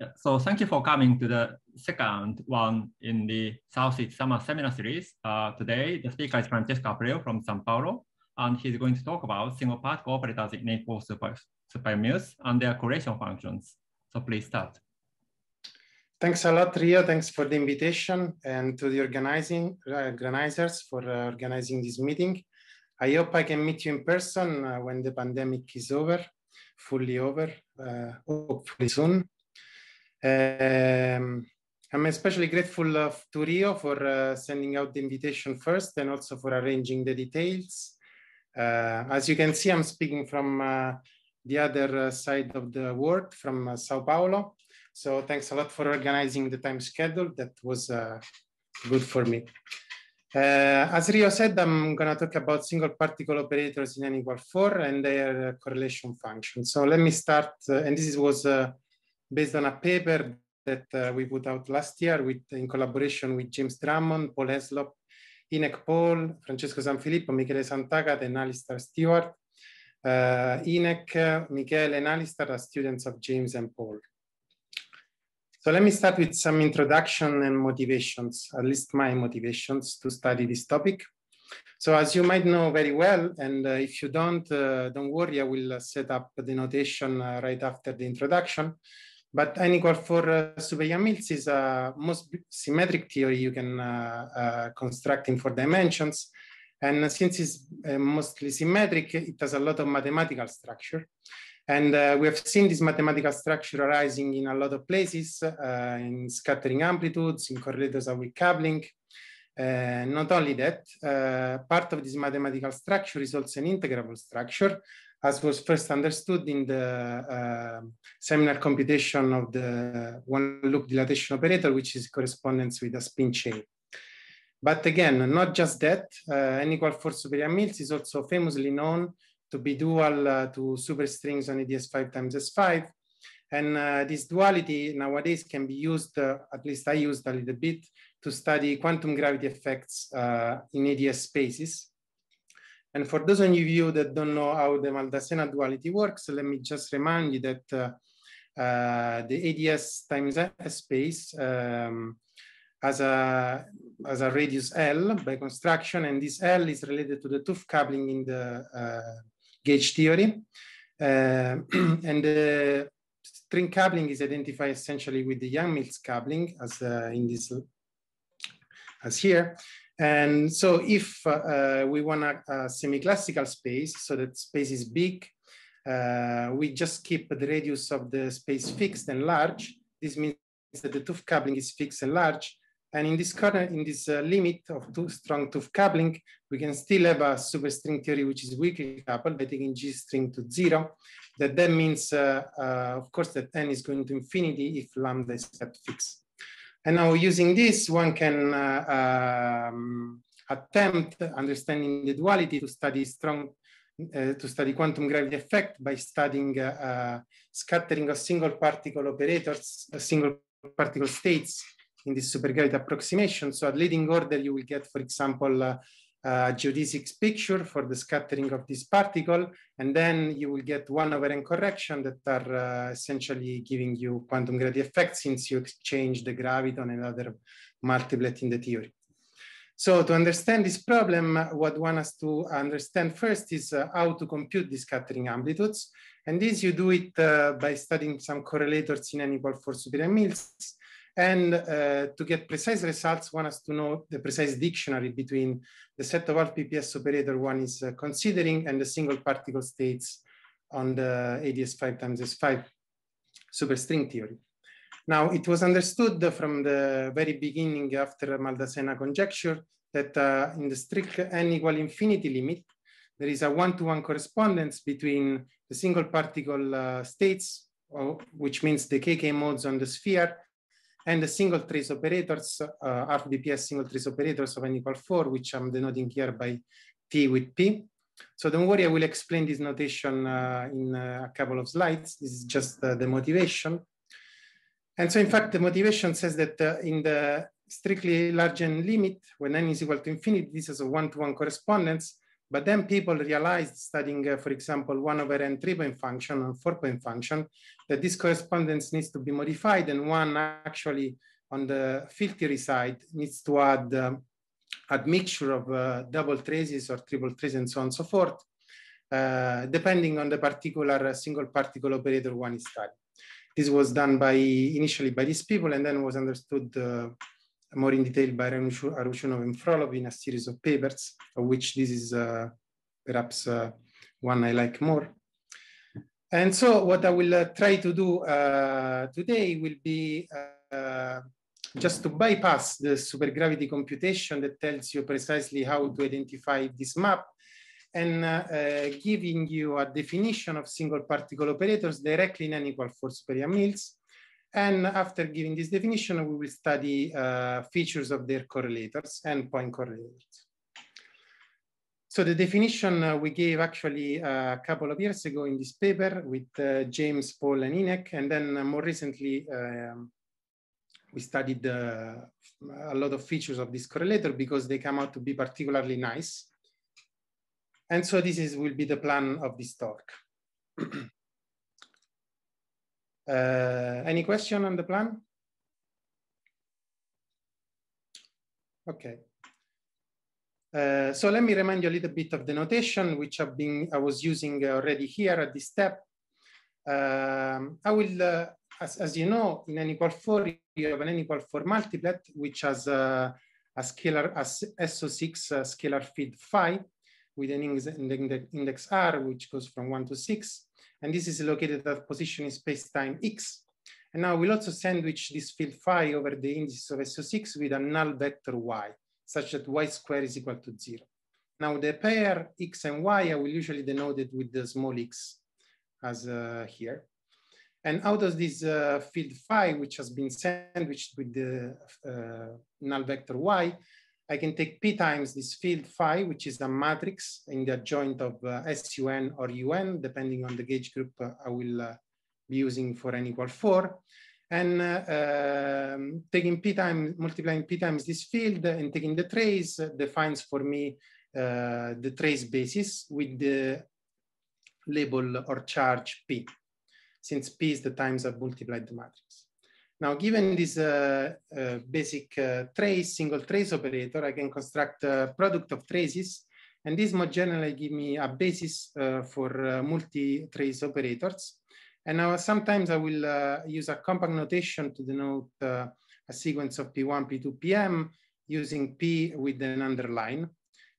Yeah, so thank you for coming to the second one in the Southeast Summer Seminar Series. Uh, today, the speaker is Francesco Aprile from Sao Paulo, and he's going to talk about single particle operators in equal super, supermules and their correlation functions. So please start. Thanks a lot, Rio. Thanks for the invitation and to the organizing uh, organizers for uh, organizing this meeting. I hope I can meet you in person uh, when the pandemic is over, fully over, uh, hopefully soon. Um, I'm especially grateful of, to Rio for uh, sending out the invitation first and also for arranging the details. Uh, as you can see, I'm speaking from uh, the other uh, side of the world, from uh, Sao Paulo. So thanks a lot for organizing the time schedule. That was uh, good for me. as Rio said, I'm going to talk about single particle operators in n equal 4 and their correlation function. So let me start, and this was based on a paper that uh, we put out last year with, in collaboration with James Drummond, Paul Heslop, Hynek Paul, Francesco Sanfilippo, Michele Santagata, and Alistair Stewart. Uh, Hynek, Michele, and Alistair are students of James and Paul. So let me start with some introduction and motivations, at least my motivations to study this topic. So as you might know very well, and uh, if you don't, uh, don't worry, I will set up the notation uh, right after the introduction. But n 4 uh, Yang-Mills is a most symmetric theory you can uh, uh, construct in four dimensions. And since it's uh, mostly symmetric, it has a lot of mathematical structure. And uh, we have seen this mathematical structure arising in a lot of places, uh, in scattering amplitudes, in correlators of weak coupling. not only that, part of this mathematical structure is also an integrable structure as was first understood in the uh, seminal computation of the one loop dilatation operator, which is correspondence with a spin chain. But again, not just that, uh, n equal 4 super Mills is also famously known to be dual uh, to superstrings on ADS5 times S5. And uh, this duality nowadays can be used, uh, at least I used a little bit, to study quantum gravity effects uh, in ADS spaces. And for those of you that don't know how the Maldacena duality works, let me just remind you that uh, uh, the ADS times S space um, has a as a radius L by construction, and this L is related to the 't Hooft coupling in the uh, gauge theory. Uh, and the string coupling is identified essentially with the Yang-Mills coupling as uh, in this, as here. And so if uh, we want a, a semi-classical space, so that space is big, uh, we just keep the radius of the space fixed and large. This means that the 't Hooft coupling is fixed and large. And in this corner, in this uh, limit of two strong 't Hooft coupling, we can still have a superstring theory which is weakly coupled by taking G string to zero. That then means, uh, uh, of course, that n is going to infinity if lambda is set fixed. And now using this, one can uh, um, attempt understanding the duality to study strong, uh, to study quantum gravity effect by studying uh, uh scattering of single particle operators, uh, single particle states in this supergravity approximation. So at leading order, you will get, for example, uh, geodesics picture for the scattering of this particle, and then you will get one over n correction that are uh, essentially giving you quantum gravity effects since you exchange the graviton and other multiplet in the theory. So to understand this problem, what one has to understand first is uh, how to compute the scattering amplitudes. And this you do it uh, by studying some correlators in n equal 4 super Mills and uh, to get precise results, one has to know the precise dictionary between the set of all BPS operator one is uh, considering and the single particle states on the ADS5 times S5 superstring theory. Now, it was understood from the very beginning after Maldacena conjecture that uh, in the strict n equal infinity limit, there is a one-to-one -one correspondence between the single particle uh, states, which means the KK modes on the sphere, and the single trace operators, uh, BPS single trace operators of n equal 4, which I'm denoting here by T with P. So don't worry, I will explain this notation uh, in uh, a couple of slides. This is just the motivation. And so in fact, the motivation says that in the strictly large n limit, when n is equal to infinity, this is a one-to-one -one correspondence. But then people realized studying, uh, for example, one over n three-point function and four-point function, that this correspondence needs to be modified and one actually on the field theory side needs to add um, admixture of uh, double traces or triple traces and so on and so forth, uh, depending on the particular single particle operator one is studying. This was done by initially by these people and then was understood uh, more in detail by Arutyunov and Frolov in a series of papers, of which this is uh, perhaps uh, one I like more. And so what I will uh, try to do today will be just to bypass the supergravity computation that tells you precisely how to identify this map and uh, uh, giving you a definition of single particle operators directly in n-equal 4 Super-Yang-Mills. And after giving this definition, we will study uh, features of their correlators and point correlators. So the definition uh, we gave actually uh, a couple of years ago in this paper with uh, James, Paul, and Hynek, and then more recently um, we studied uh, a lot of features of this correlator because they come out to be particularly nice. And so this is will be the plan of this talk. uh, any question on the plan? Okay. Uh, so let me remind you a little bit of the notation, which I've been, I was using already here at this step. Um, I will uh, as, as you know, in n equal 4, you have an n equal 4 multiplet, which has a, a scalar, a SO6 a scalar field phi with an index, index r, which goes from 1 to 6. And this is located at position in space-time x. And now we'll also sandwich this field phi over the indices of SO6 with a null vector y, such that y square is equal to zero. Now the pair x and y, I will usually denote it with the small x as uh, here. And out of this uh, field phi, which has been sandwiched with the uh, null vector y, I can take p times this field phi, which is a matrix in the adjoint of uh, SUN or UN, depending on the gauge group uh, I will uh, be using for n equal four. And uh, um, taking p times, multiplying p times this field and taking the trace defines for me the trace basis with the label or charge p since P is the times I've multiplied the matrix. Now, given this uh, uh, basic uh, trace, single trace operator, I can construct a product of traces. And this more generally give me a basis uh, for uh, multi-trace operators. And now sometimes I will uh, use a compact notation to denote a sequence of P1, P2, PM using P with an underline.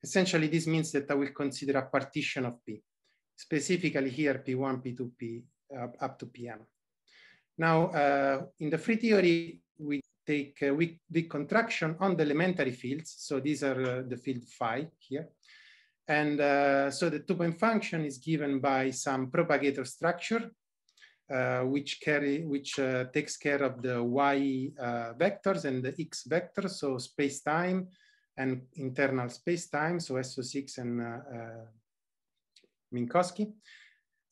Essentially, this means that I will consider a partition of P. Specifically here, P1, P2, P, up, up to PM. Now, uh, in the free theory, we take uh, Wick, Wick contraction on the elementary fields. So these are uh, the field phi here. And uh, so the two-point function is given by some propagator structure, uh, which carry, which uh, takes care of the y vectors and the x vectors, so space-time and internal space-time, so SO6 and Minkowski.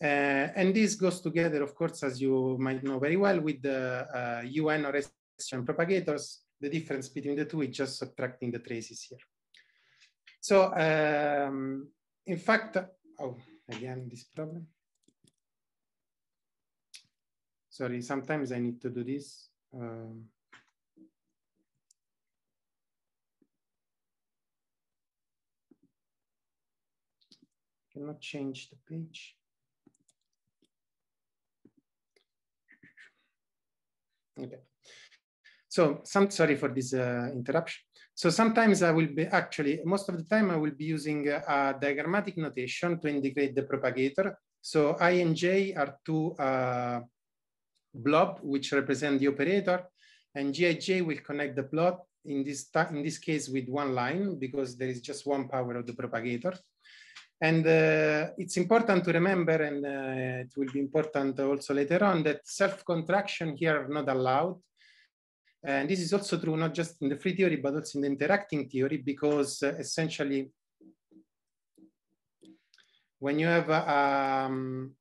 Uh, and this goes together, of course, as you might know very well, with the UN uh, or SUN propagators. The difference between the two is just subtracting the traces here. So, um, in fact, oh, again, this problem. Sorry, sometimes I need to do this. Um, cannot change the page. Okay. So some sorry for this uh, interruption. So sometimes I will be actually, most of the time I will be using a diagrammatic notation to indicate the propagator. So I and J are two uh, blob which represent the operator and GIJ will connect the plot in this, in this case with one line because there is just one power of the propagator. And uh, it's important to remember, and uh, it will be important also later on, that self-contraction here are not allowed. And this is also true not just in the free theory, but also in the interacting theory, because uh, essentially, when you have a, um,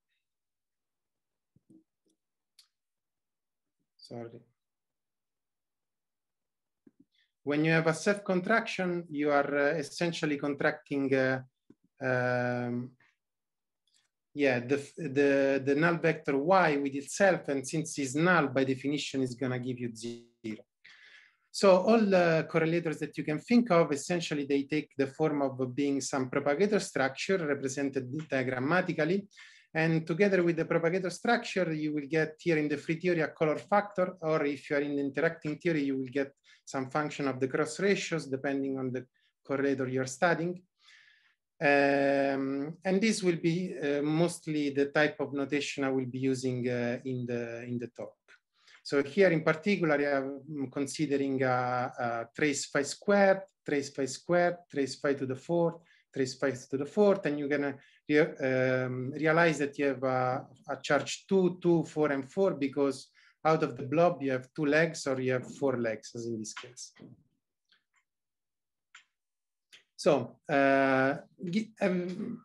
sorry, when you have a self-contraction, you are uh, essentially contracting uh, um, yeah, the, the, the null vector y with itself, and since it's null, by definition, is gonna give you zero. So all the correlators that you can think of, essentially they take the form of being some propagator structure represented diagrammatically. And together with the propagator structure, you will get here in the free theory a color factor, or if you are in the interacting theory, you will get some function of the cross ratios depending on the correlator you're studying. Um, and this will be uh, mostly the type of notation I will be using uh, in, the, in the talk. So here in particular, I'm considering a, a trace phi squared, trace phi squared, trace phi to the fourth, trace phi to the fourth, and you're gonna re um, realize that you have a, a charge two, two, four, and four because out of the blob you have two legs or you have four legs, as in this case. So, uh, um,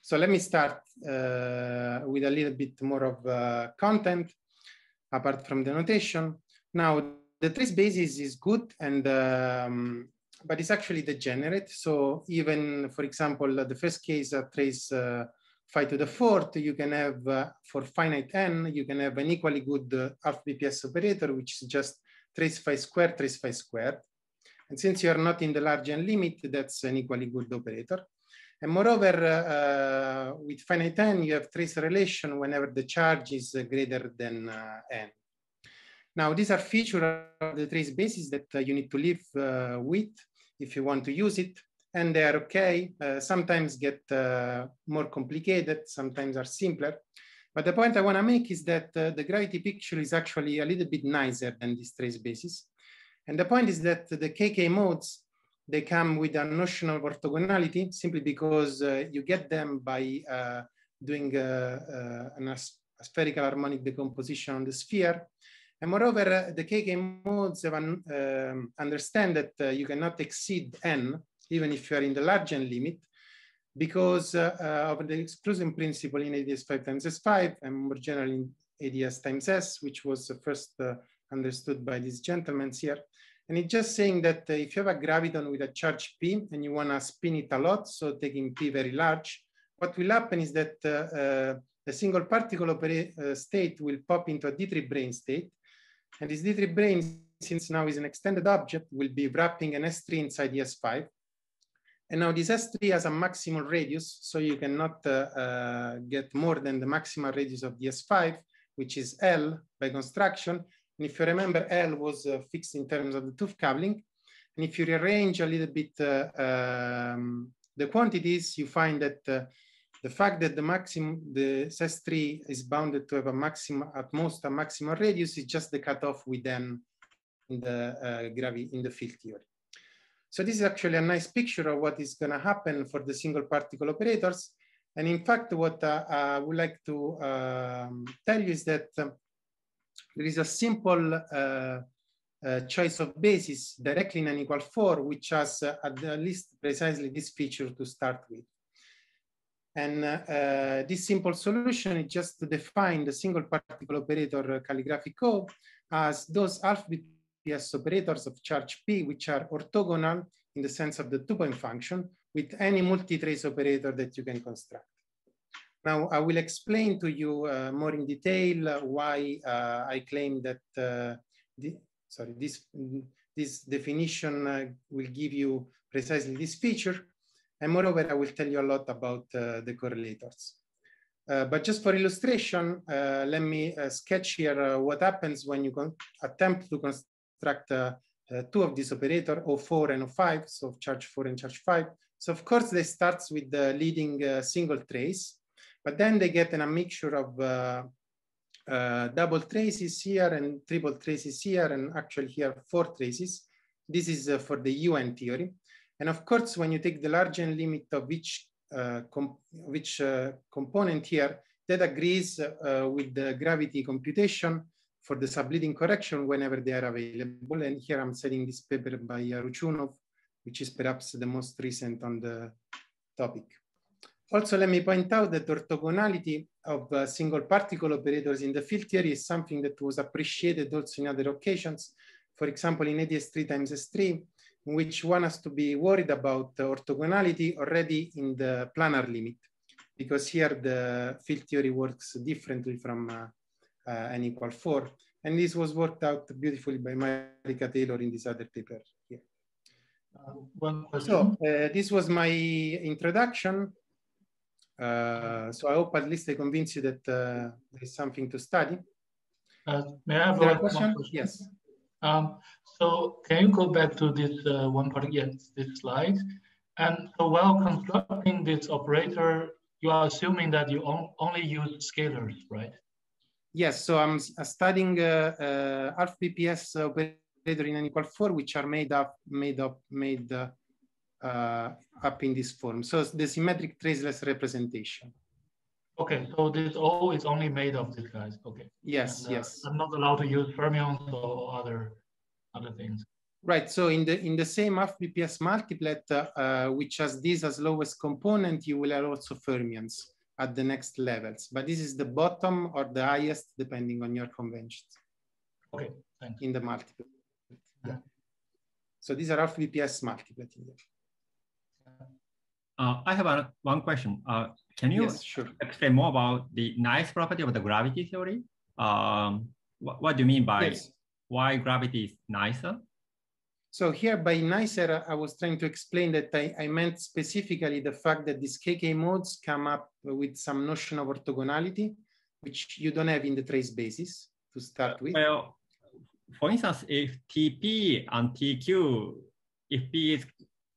so let me start uh, with a little bit more of uh, content apart from the notation. Now, the trace basis is good, and um, but it's actually degenerate. So even, for example, the first case, trace uh, phi to the fourth, you can have uh, for finite n, you can have an equally good uh, half BPS operator, which is just trace phi squared, trace phi squared. And since you are not in the large n limit, that's an equally good operator. And moreover, uh, with finite n, you have trace relation whenever the charge is greater than uh, n. Now, these are features of the trace basis that uh, you need to live uh, with if you want to use it. And they are okay, uh, sometimes get uh, more complicated, sometimes are simpler. But the point I want to make is that the gravity picture is actually a little bit nicer than this trace basis. And the point is that the KK modes, they come with a notion of orthogonality simply because uh, you get them by uh, doing uh, uh an a spherical harmonic decomposition on the sphere. And moreover, the KK modes have um, understand that uh, you cannot exceed n, even if you are in the large n limit, because uh, of the exclusion principle in ADS 5 times S5 and more generally in ADS times S, which was first understood by these gentlemen here. And it's just saying that uh, if you have a graviton with a charge P and you want to spin it a lot, so taking P very large, what will happen is that uh, uh, the single particle uh, state will pop into a D3 brane state. And this D3 brane, since now is an extended object, will be wrapping an S3 inside the S5. And now this S3 has a maximal radius, so you cannot uh, uh, get more than the maximal radius of the S5, which is L by construction. And if you remember, L was uh, fixed in terms of the 't Hooft coupling. And if you rearrange a little bit uh, um, the quantities, you find that uh, the fact that the maximum, the S3 is bounded to have a maximum, at most a maximum radius is just the cutoff within in the uh, gravity in the field theory. So this is actually a nice picture of what is going to happen for the single particle operators. And in fact, what uh, I would like to um, tell you is that um, there is a simple uh, uh, choice of basis directly in n equal 4, which has uh, at least precisely this feature to start with. And uh, this simple solution is just to define the single particle operator calligraphic O as those half BPS operators of charge P, which are orthogonal in the sense of the two-point function with any multi-trace operator that you can construct. Now, I will explain to you uh, more in detail uh, why uh, I claim that, uh, the, sorry, this, this definition uh, will give you precisely this feature. And moreover, I will tell you a lot about uh, the correlators. but just for illustration, let me sketch here what happens when you attempt to construct two of these operator, O4 and O5, so charge 4 and charge 5. So of course, they starts with the leading single trace. But then they get in a mixture of uh, uh, double traces here and triple traces here, and actually here four traces. This is uh, for the UN theory. And of course, when you take the large n limit of each, uh, which uh, component here, that agrees uh, with the gravity computation for the subleading correction whenever they are available. And here I'm citing this paper by Ruchunov, which is perhaps the most recent on the topic. Also, let me point out that orthogonality of uh, single particle operators in the field theory is something that was appreciated also in other occasions. For example, in ADS3 times S3, in which one has to be worried about orthogonality already in the planar limit, because here the field theory works differently from uh, uh, n equal four. And this was worked out beautifully by Marika Taylor in this other paper here. Uh, one question. So uh, this was my introduction. Uh, so I hope at least I convince you that uh, there is something to study. Uh, may I have one a question? question? Yes. Um, so can you go back to this uh, one part, yes, this slide? And so while constructing this operator, you are assuming that you on, only use scalars, right? Yes, so I'm uh, studying uh, uh, half BPS operator in n equal four, which are made up, made up, made uh, up in this form. So the symmetric traceless representation. Okay, so this all is only made of these guys, okay. Yes, And, uh, yes. I'm not allowed to use fermions or other, other things. Right. So in the in the same half BPS multiplet, uh, uh, which has this as lowest component, you will have also fermions at the next levels. But this is the bottom or the highest, depending on your conventions Okay, thanks. in the multiplet. Yeah. So these are half BPS multiplet. Uh, I have a, one question. Uh, can you Yes, sure. explain more about the nice property of the gravity theory? Um, what, what do you mean by Yes. why gravity is nicer? So here by nicer, I was trying to explain that I, I meant specifically the fact that these KK modes come up with some notion of orthogonality, which you don't have in the trace basis to start with. Well, for instance, if TP and TQ, if P is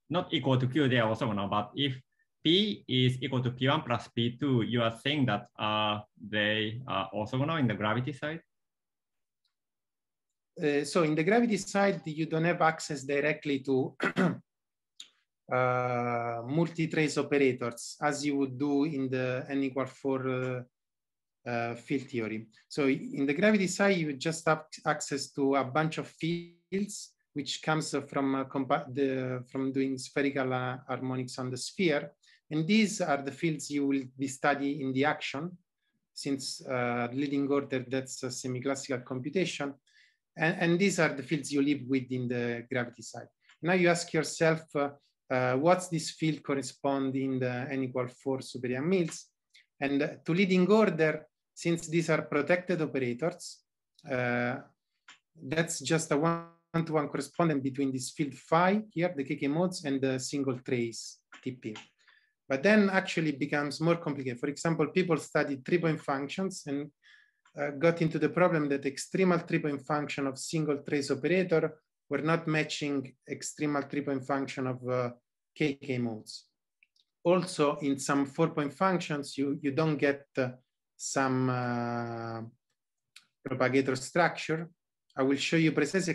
not equal to Q, they are orthogonal. But if P is equal to P1 plus P2, you are saying that uh, they are orthogonal in the gravity side? Uh, so in the gravity side, you don't have access directly to uh, multi-trace operators as you would do in the n equal four uh, uh, field theory. So in the gravity side, you just have access to a bunch of fields, which comes from uh, the, from doing spherical uh, harmonics on the sphere. And these are the fields you will be studying in the action, since uh, leading order, that's a semi-classical computation. And, and, these are the fields you live with in the gravity side. Now you ask yourself, uh, what's this field corresponding the n equal four super Mills? And uh, to leading order, since these are protected operators, uh, that's just a one-to-one -one correspondence between this field phi here, the KK modes, and the single trace TP. But then actually it becomes more complicated. For example, people studied three-point functions and uh, got into the problem that extremal three-point function of single trace operator were not matching extremal three-point function of uh, KK modes. Also, in some four-point functions, you, you don't get uh, some uh, propagator structure. I will show you precise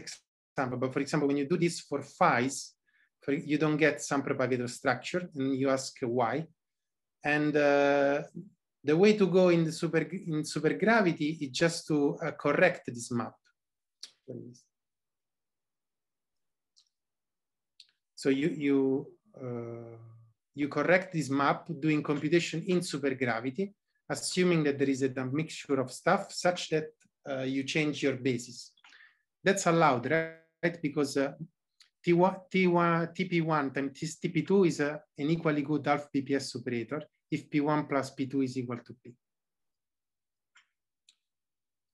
example, but for example, when you do this for phi's, for, you don't get some propagator structure and you ask why. And uh, the way to go in the super in supergravity is just to uh, correct this map. So you you uh, you correct this map doing computation in supergravity, assuming that there is a mixture of stuff such that uh, you change your basis. That's allowed, right? Because uh, T1, T1, TP1 times TP2 is a, an equally good half BPS operator if P1 plus P2 is equal to P.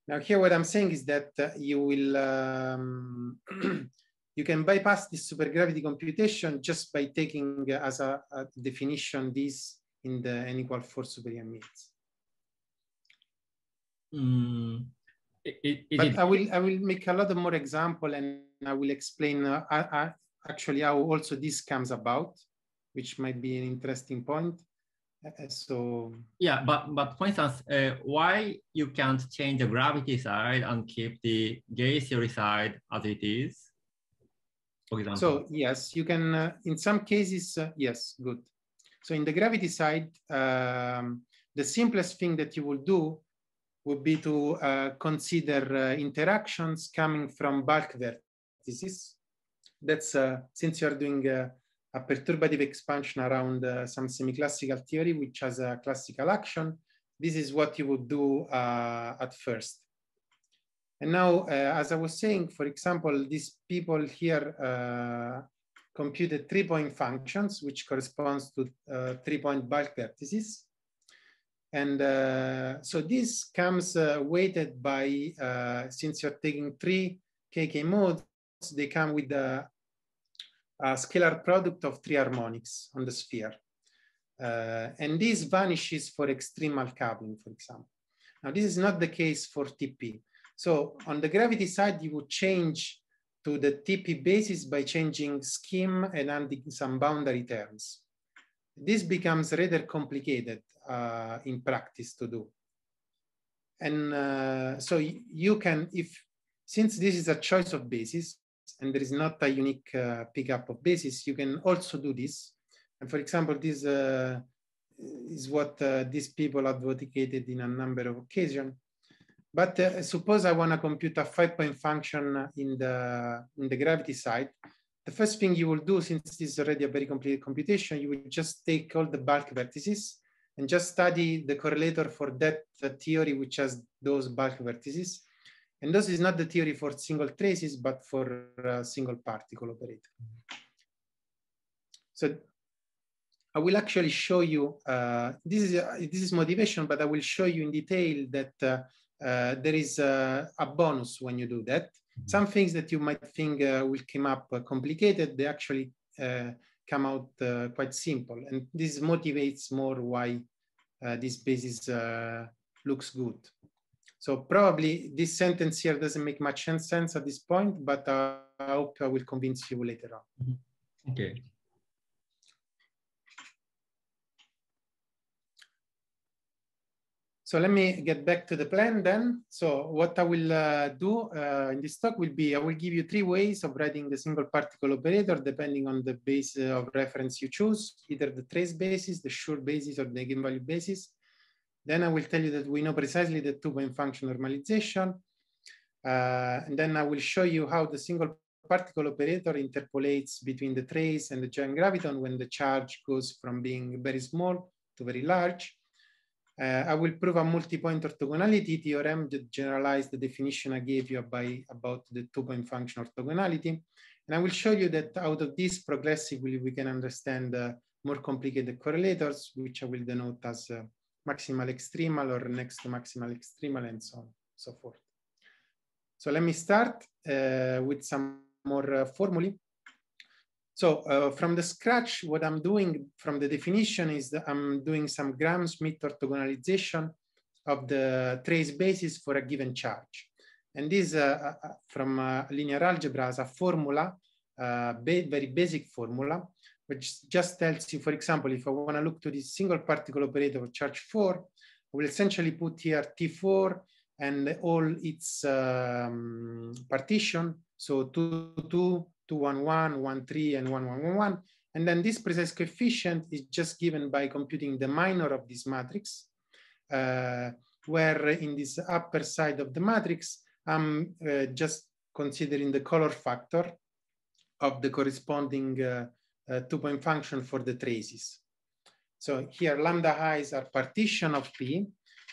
Now here what I'm saying is that uh, you will, um, you can bypass this supergravity computation just by taking uh, as a, a, definition this in the n equal four super Yang-Mills. Mm, it, it, but it, I will I will make a lot of more example and I will explain uh, I, actually how also this comes about, which might be an interesting point. Uh, so yeah, but but for instance, uh, why you can't change the gravity side and keep the gauge theory side as it is? For example. So yes, you can. Uh, in some cases, uh, yes, good. So in the gravity side, um, the simplest thing that you will do would be to uh, consider uh, interactions coming from bulk vertices. That's uh, since you're doing a, a perturbative expansion around uh, some semi-classical theory, which has a classical action. This is what you would do uh, at first. And now, uh, as I was saying, for example, these people here computed three-point functions, which corresponds to uh, three-point bulk vertices. And uh, so this comes uh, weighted by, uh, since you're taking three KK modes, they come with a, a scalar product of three harmonics on the sphere. Uh, and this vanishes for extremal coupling, for example. Now, this is not the case for TP. So on the gravity side, you would change to the TP basis by changing scheme and adding some boundary terms. This becomes rather complicated uh, in practice to do. And uh, so you can, if since this is a choice of basis and there is not a unique uh, pickup of basis, you can also do this. And for example, this uh, is what uh, these people advocated in a number of occasions. But uh, suppose I want to compute a five-point function in the, in the gravity side. The first thing you will do, since this is already a very complicated computation, you will just take all the bulk vertices and just study the correlator for that theory which has those bulk vertices. And this is not the theory for single traces, but for a single particle operator. So I will actually show you, uh, this, is, uh, this is motivation, but I will show you in detail that uh, uh there is a bonus when you do that. Some things that you might think uh, will come up complicated, they actually come out quite simple. And this motivates more why this basis looks good. So probably this sentence here doesn't make much sense at this point, but uh, I hope I will convince you later on. Mm -hmm. Okay. So let me get back to the plan then. So what I will uh, do uh, in this talk will be, I will give you three ways of writing the single particle operator depending on the base of reference you choose, either the trace basis, the Schur basis, or the eigenvalue basis. Then I will tell you that we know precisely the two-point function normalization. Uh, and then I will show you how the single particle operator interpolates between the trace and the giant graviton when the charge goes from being very small to very large. Uh, I will prove a multi-point orthogonality theorem that generalize the definition I gave you by, about the two-point function orthogonality. And I will show you that out of this progressively, we can understand uh, more complicated correlators, which I will denote as uh, maximal extremal or next to maximal extremal and so on, so forth. So let me start uh, with some more uh, formulae. So uh, from the scratch, what I'm doing from the definition is that I'm doing some Gram-Schmidt orthogonalization of the trace basis for a given charge. And this uh, uh, uh from linear algebra as a formula, ba very basic formula, which just tells you, for example, if I want to look to this single particle operator of charge 4, I will essentially put here T4 and all its um, partition. So 2, 2, 211, 13, and 1111. And then this precise coefficient is just given by computing the minor of this matrix, uh, where in this upper side of the matrix, I'm uh, just considering the color factor of the corresponding uh, uh two-point function for the traces. So here lambda i's are partition of P,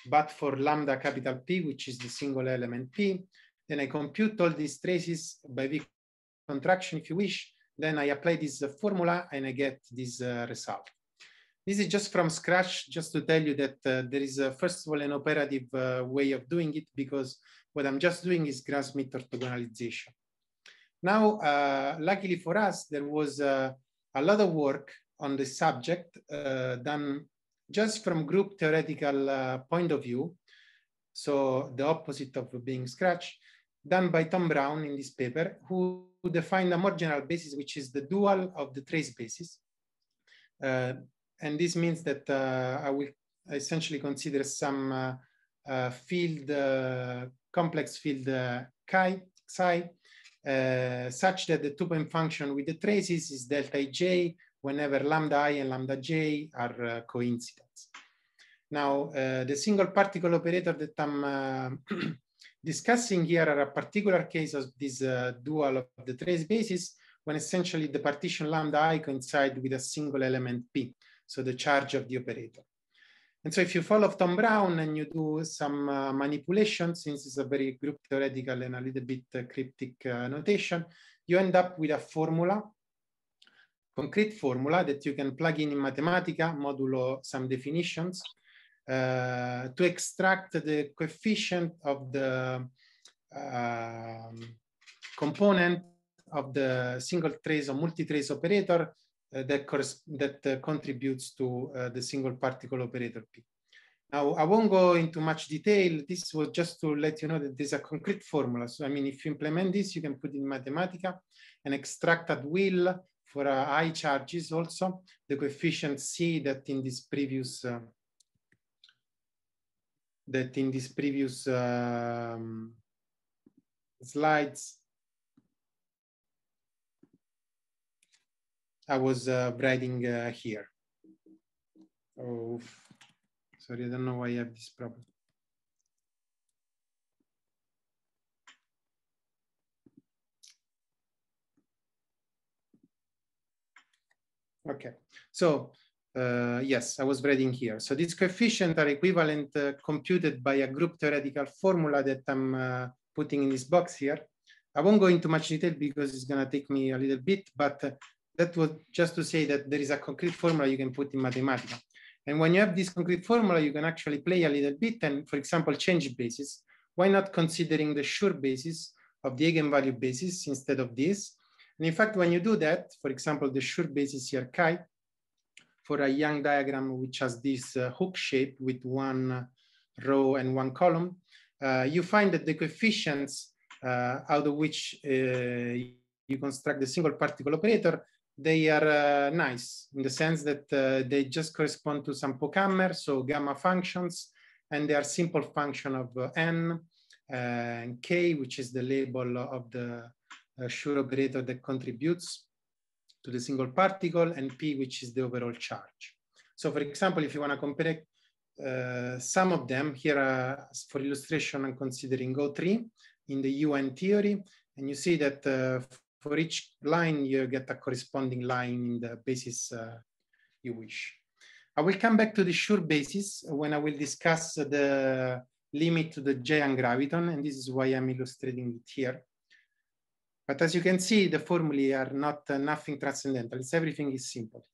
but for lambda capital P, which is the single element P, then I compute all these traces by Wick contraction if you wish, then I apply this uh, formula and I get this uh, result. This is just from scratch, just to tell you that uh, there is, first of all, an operative way of doing it because what I'm just doing is Gram-Schmidt orthogonalization. Now, uh, luckily for us, there was uh, a lot of work on this subject uh, done just from group theoretical point of view. So the opposite of being scratch, done by Tom Brown in this paper, who defined a more general basis, which is the dual of the trace basis. Uh, and this means that uh, I will essentially consider some uh, uh field, uh, complex field uh, chi, psi, Eh, such that the two-point function with the traces is delta j whenever lambda i and lambda j are uh, coincidents. Now, uh, the single particle operator that I'm uh, discussing here are a particular case of this uh, dual of the trace basis when essentially the partition lambda i coincide with a single element p, so the charge of the operator. And so if you follow Tom Brown and you do some uh, manipulation, since it's a very group theoretical and a little bit uh, cryptic uh, notation, you end up with a formula concrete formula that you can plug in in Mathematica modulo some definitions uh, to extract the coefficient of the um, component of the single trace or multi-trace operator that, that uh, contributes to uh, the single particle operator P. Now, I won't go into much detail. This was just to let you know that there's a concrete formula. So, I mean, if you implement this, you can put in Mathematica and extract at will for uh, high charges also the coefficient C that in this previous uh, that in this previous um, slides I was uh, writing uh, here. Oh, sorry, I don't know why I have this problem. Okay, so uh, yes, I was writing here. So these coefficients are equivalent uh, computed by a group theoretical formula that I'm uh, putting in this box here. I won't go into much detail because it's gonna take me a little bit, but uh, that was just to say that there is a concrete formula you can put in Mathematica. And when you have this concrete formula, you can actually play a little bit and, for example, change basis. Why not considering the Schur basis of the eigenvalue basis instead of this? And in fact, when you do that, for example, the Schur basis here, chi, for a Young diagram which has this uh, hook shape with one row and one column, uh, you find that the coefficients uh, out of which uh, you construct the single particle operator they are uh, nice in the sense that uh, they just correspond to some Pochhammer, so gamma functions, and they are simple function of uh, n and k, which is the label of the uh, Schur operator that contributes to the single particle, and p, which is the overall charge. So for example, if you want to compare uh, some of them, here for illustration, I'm considering O3 in the UN theory, and you see that uh, for each line, you get a corresponding line in the basis uh, you wish. I will come back to the Schur basis when I will discuss the limit to the giant graviton, and this is why I'm illustrating it here. But as you can see, the formulae are not uh, nothing transcendental. It's everything is simple.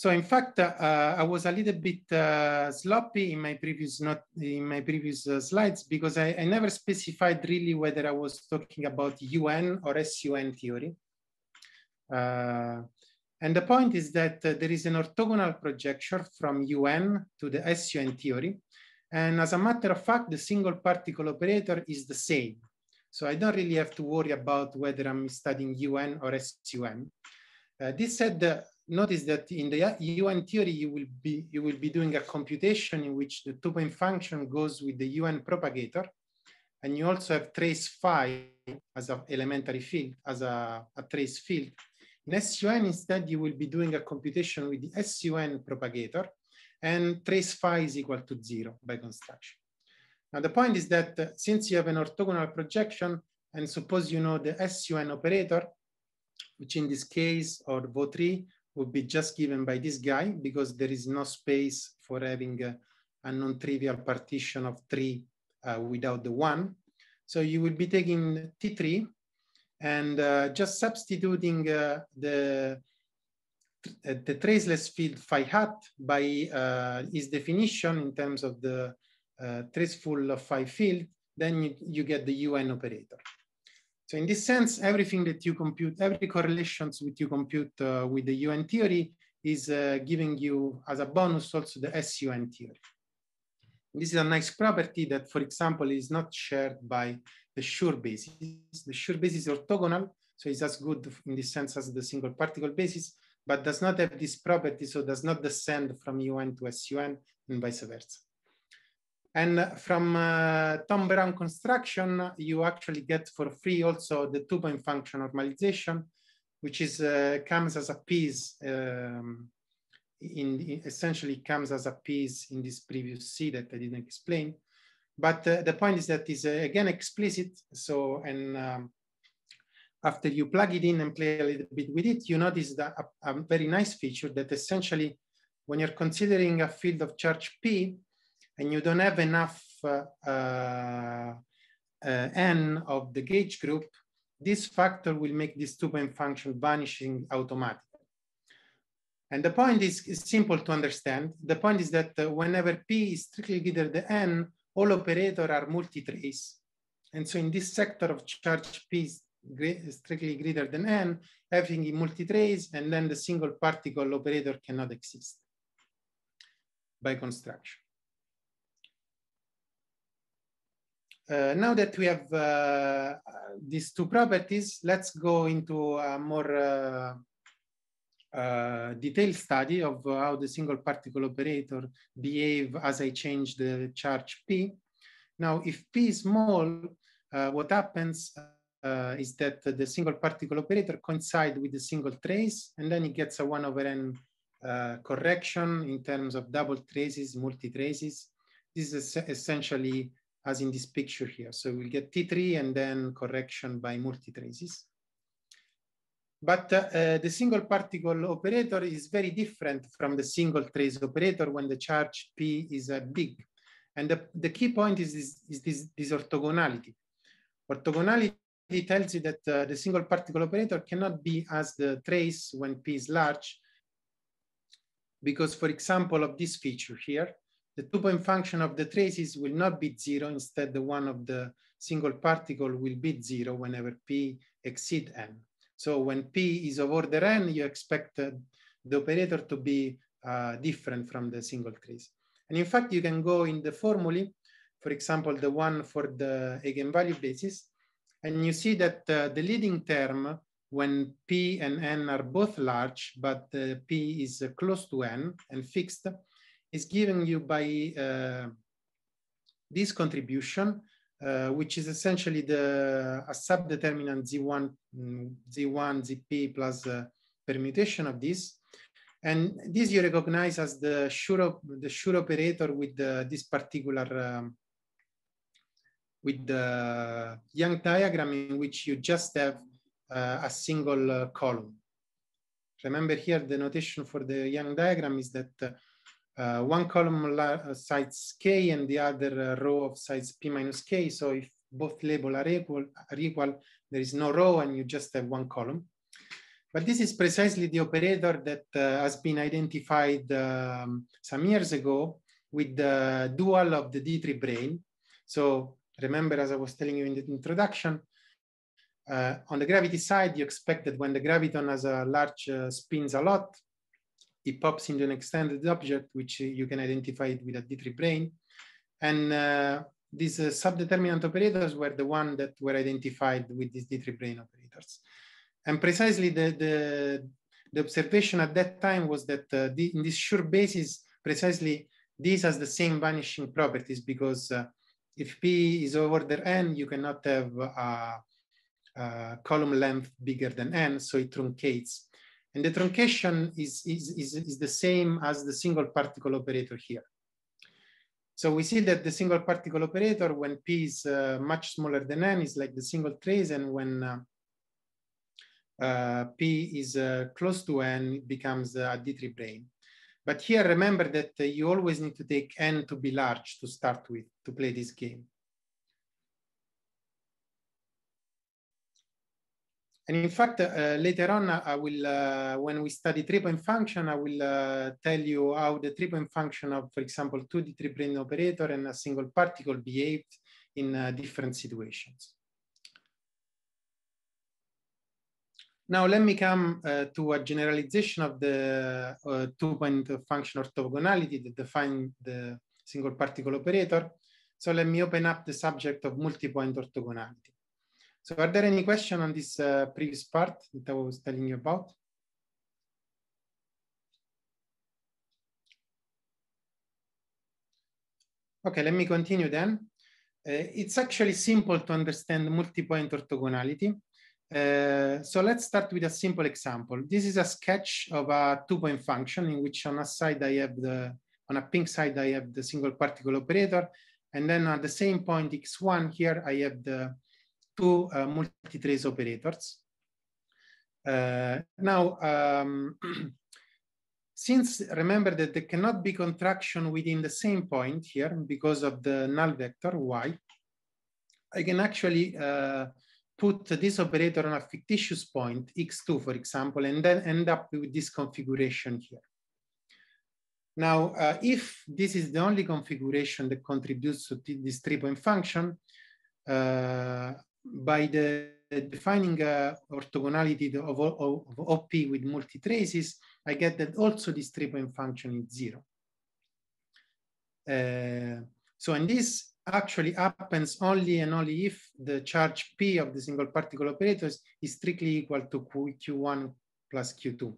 So in fact, uh, I was a little bit uh, sloppy in my previous not in my previous uh, slides because I, I, never specified really whether I was talking about UN or SUN theory. Uh, and the point is that uh, there is an orthogonal projection from UN to the SUN theory. And as a matter of fact, the single particle operator is the same. So I don't really have to worry about whether I'm studying UN or SUN. Uh, this said, notice that in the UN theory, you will be you will be doing a computation in which the two-point function goes with the UN propagator, and you also have trace phi as an elementary field, as a, a trace field. In SUN, instead, you will be doing a computation with the SUN propagator, and trace phi is equal to zero by construction. Now, the point is that uh, since you have an orthogonal projection, and suppose you know the SUN operator, which in this case, or VO3, would be just given by this guy because there is no space for having a, a non-trivial partition of three uh, without the one. So you will be taking T3 and uh, just substituting uh, the, the traceless field phi hat by uh, its definition in terms of the uh, traceful phi field, then you, you get the UN operator. So in this sense, everything that you compute, every correlations that you compute uh, with the UN theory is uh, giving you as a bonus also the SUN theory. This is a nice property that, for example, is not shared by the Schur basis. The Schur basis is orthogonal, so it's as good in this sense as the single particle basis, but does not have this property, so does not descend from UN to SUN and vice versa. And from uh, Tom Brown construction, you actually get for free also the two-point function normalization, which is uh, comes as a piece, um, in, in, essentially comes as a piece in this previous C that I didn't explain. But uh, the point is that is uh, again explicit. So, and um, after you plug it in and play a little bit with it, you notice that a, a very nice feature that essentially when you're considering a field of charge P, and you don't have enough uh, uh, n of the gauge group, this factor will make this two-point function vanishing automatically. And the point is, is, simple to understand. The point is that uh, whenever P is strictly greater than N, all operators are multi-trace. And so in this sector of charge P is strictly greater than N, everything is multi-trace, and then the single particle operator cannot exist by construction. Uh, now that we have uh, these two properties, let's go into a more uh, uh, detailed study of how the single particle operator behave as I change the charge P. Now, if P is small, uh, what happens uh, is that the single particle operator coincide with the single trace, and then it gets a one over n correction in terms of double traces, multi-traces. This is essentially as in this picture here. So we'll get T3 and then correction by multi-traces. But uh, the single particle operator is very different from the single trace operator when the charge P is uh, big. And the, the key point is this, is this, this orthogonality. Orthogonality tells you that uh, the single particle operator cannot be as the trace when P is large, because for example of this feature here, the two-point function of the traces will not be zero, instead the one of the single particle will be zero whenever P exceed n. So when P is of order n, you expect uh, the operator to be uh, different from the single trace. And in fact, you can go in the formulae, for example, the one for the eigenvalue basis, and you see that uh, the leading term when P and N are both large, but uh, P is uh, close to N and fixed, is given you by uh, this contribution, uh, which is essentially the a subdeterminant Z1, Z1, ZP plus uh, permutation of this. And this you recognize as the Schur, the Schur operator with the, this particular, um, with the Young diagram in which you just have uh, a single uh, column. Remember here, the notation for the Young diagram is that uh, one column cites k and the other row of sites p minus k. So if both label are equal, are equal, there is no row and you just have one column. But this is precisely the operator that uh, has been identified um, some years ago with the dual of the D3 brane. So remember, as I was telling you in the introduction, uh, on the gravity side, you expect that when the graviton has a large uh, spins a lot, it pops into an extended object, which you can identify it with a D3 brane. And uh, these uh, subdeterminant operators were the one that were identified with these D3 brane operators. And precisely the, the, the observation at that time was that uh, the, in this Schur basis, precisely this has the same vanishing properties because uh, if P is over the n, you cannot have a, a column length bigger than n, so it truncates. And the truncation is, is, is, is the same as the single particle operator here. So we see that the single particle operator, when P is uh, much smaller than N, is like the single trace, and when uh, uh, P is uh, close to N, it becomes a D3 brane. But here, remember that uh, you always need to take N to be large to start with, to play this game. And in fact, uh, later on, I will, uh, when we study three-point function, I will uh, tell you how the three-point function of, for example, 2D3 brane operator and a single particle behaved in uh, different situations. Now, let me come uh, to a generalization of the uh, two-point function orthogonality that define the single particle operator. So let me open up the subject of multi-point orthogonality. So are there any questions on this uh, previous part that I was telling you about? Okay, let me continue then. Uh, it's actually simple to understand multi-point orthogonality. Uh, so let's start with a simple example. This is a sketch of a two-point function in which on a side I have the, on a pink side I have the single particle operator, and then at the same point x1 here I have the two uh, multi-trace operators. Uh, now, um, since remember that there cannot be contraction within the same point here because of the null vector y, I can actually uh, put this operator on a fictitious point, x2, for example, and then end up with this configuration here. Now, uh, if this is the only configuration that contributes to this three-point function, uh, by the defining uh, orthogonality of, of, of, OP with multi-traces, I get that also this three-point function is zero. Uh, so, and this actually happens only and only if the charge P of the single particle operators is strictly equal to Q1 plus Q2.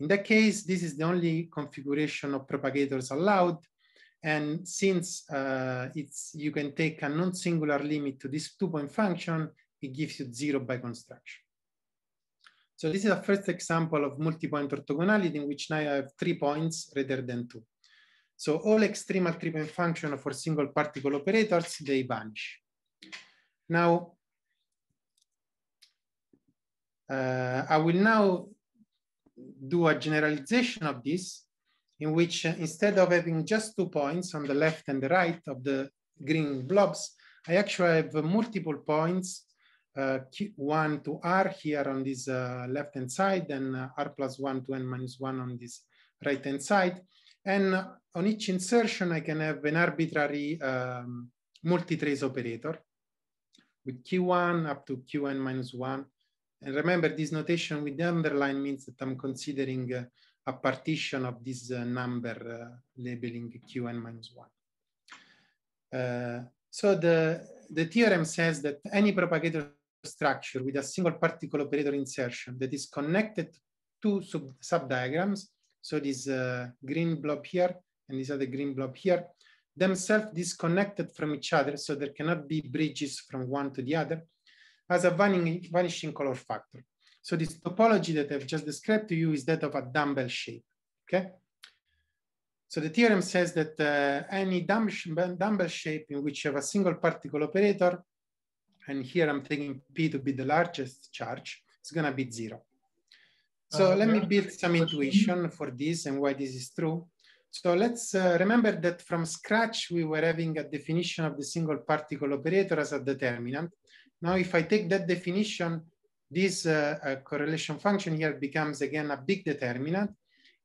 In that case, this is the only configuration of propagators allowed. And since uh, it's you can take a non-singular limit to this two-point function, it gives you zero by construction. So this is a first example of multi-point orthogonality in which now I have three points rather than two. So all extremal three-point function for single particle operators, they vanish. Now, uh, I will now do a generalization of this in which uh, instead of having just two points on the left and the right of the green blobs, I actually have uh, multiple points, uh, one to R here on this uh, left-hand side and uh, R plus one to N minus one on this right-hand side. And on each insertion, I can have an arbitrary um, multi-trace operator with Q1 up to Qn minus one and remember this notation with the underline means that I'm considering uh, a partition of this uh, number uh, labeling qn minus one. Uh, so the, the theorem says that any propagator structure with a single particle operator insertion that is connected to sub subdiagrams, so this uh, green blob here and this other green blob here, themselves disconnected from each other, so there cannot be bridges from one to the other, has a vanishing color factor. So this topology that I've just described to you is that of a dumbbell shape, okay? So the theorem says that uh, any dumbbell shape in which you have a single particle operator, and here I'm taking P to be the largest charge, it's gonna be zero. So uh, let me build some intuition for this and why this is true. So let's uh, remember that from scratch, we were having a definition of the single particle operator as a determinant. Now, if I take that definition, this uh, uh, correlation function here becomes again a big determinant,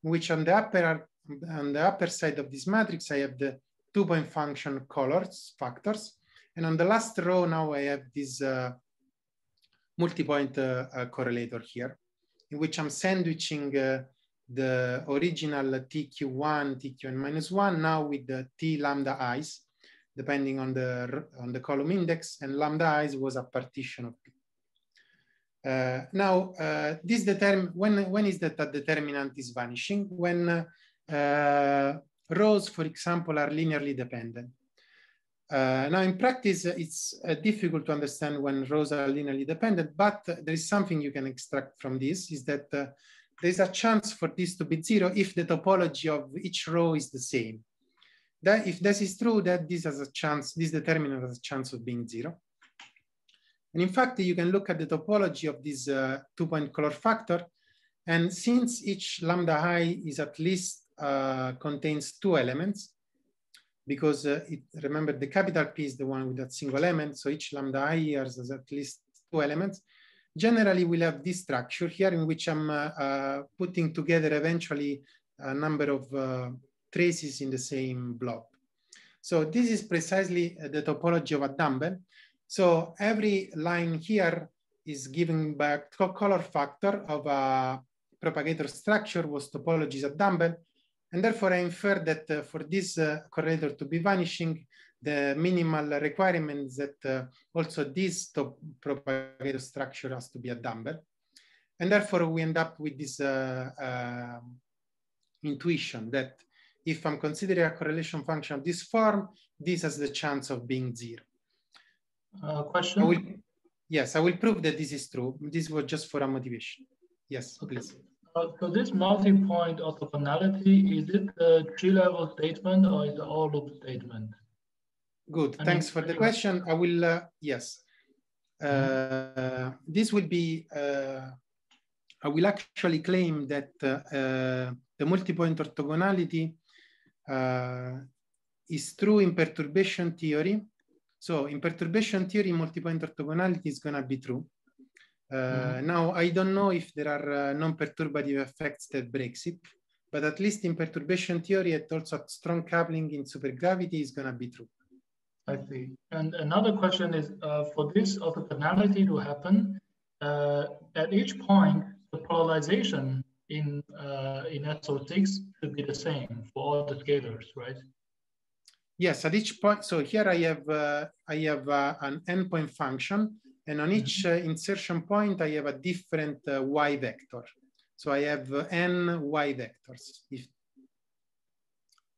in which on the upper on the upper side of this matrix, I have the two-point function colors factors, and on the last row now I have this uh, multi-point uh, uh, correlator here, in which I'm sandwiching uh, the original TQ1, TQn minus one now with the T lambda i's depending on the, on the column index, and lambda i's was a partition of P. Uh, now, uh, this determine when, when is that a determinant is vanishing? When uh, rows, for example, are linearly dependent. Uh, now, in practice, it's uh, difficult to understand when rows are linearly dependent, but there is something you can extract from this, is that there's a chance for this to be zero if the topology of each row is the same that if this is true, that this has a chance, this determinant has a chance of being zero. And in fact, you can look at the topology of this uh, two-point color factor. And since each lambda i is at least uh, contains two elements, because uh, it, remember the capital P is the one with that single element, so each lambda i here has at least two elements. Generally, we'll have this structure here in which I'm uh, uh, putting together eventually a number of uh, traces in the same blob. So this is precisely the topology of a dumbbell. So every line here is given by a color factor of a propagator structure was topology a dumbbell. And therefore I infer that uh, for this uh, correlator to be vanishing, the minimal requirement is that uh, also this propagator structure has to be a dumbbell. And therefore we end up with this uh, uh, intuition that if I'm considering a correlation function of this form, this has the chance of being zero. Uh, question? I will, yes, I will prove that this is true. This was just for a motivation. Yes, okay. please. Uh, so this multi-point orthogonality, is it a tree-level statement or is it all loop statement? Good, thanks for the question. I will, uh, yes. Uh, this will be, uh, I will actually claim that uh, the multi-point orthogonality uh, is true in perturbation theory. So in perturbation theory, multi-point orthogonality is going to be true. Uh, Mhm. Now, I don't know if there are uh, non-perturbative effects that breaks it, but at least in perturbation theory, it also strong coupling in supergravity is going to be true. I see. And another question is uh, for this orthogonality to happen, uh, at each point, the polarization in uh, in SO6 should be the same for all the scalars, right? Yes, at each point. So here I have uh, I have uh, an n-point function, and on each uh, insertion point I have a different uh, y vector. So I have uh, n y vectors. If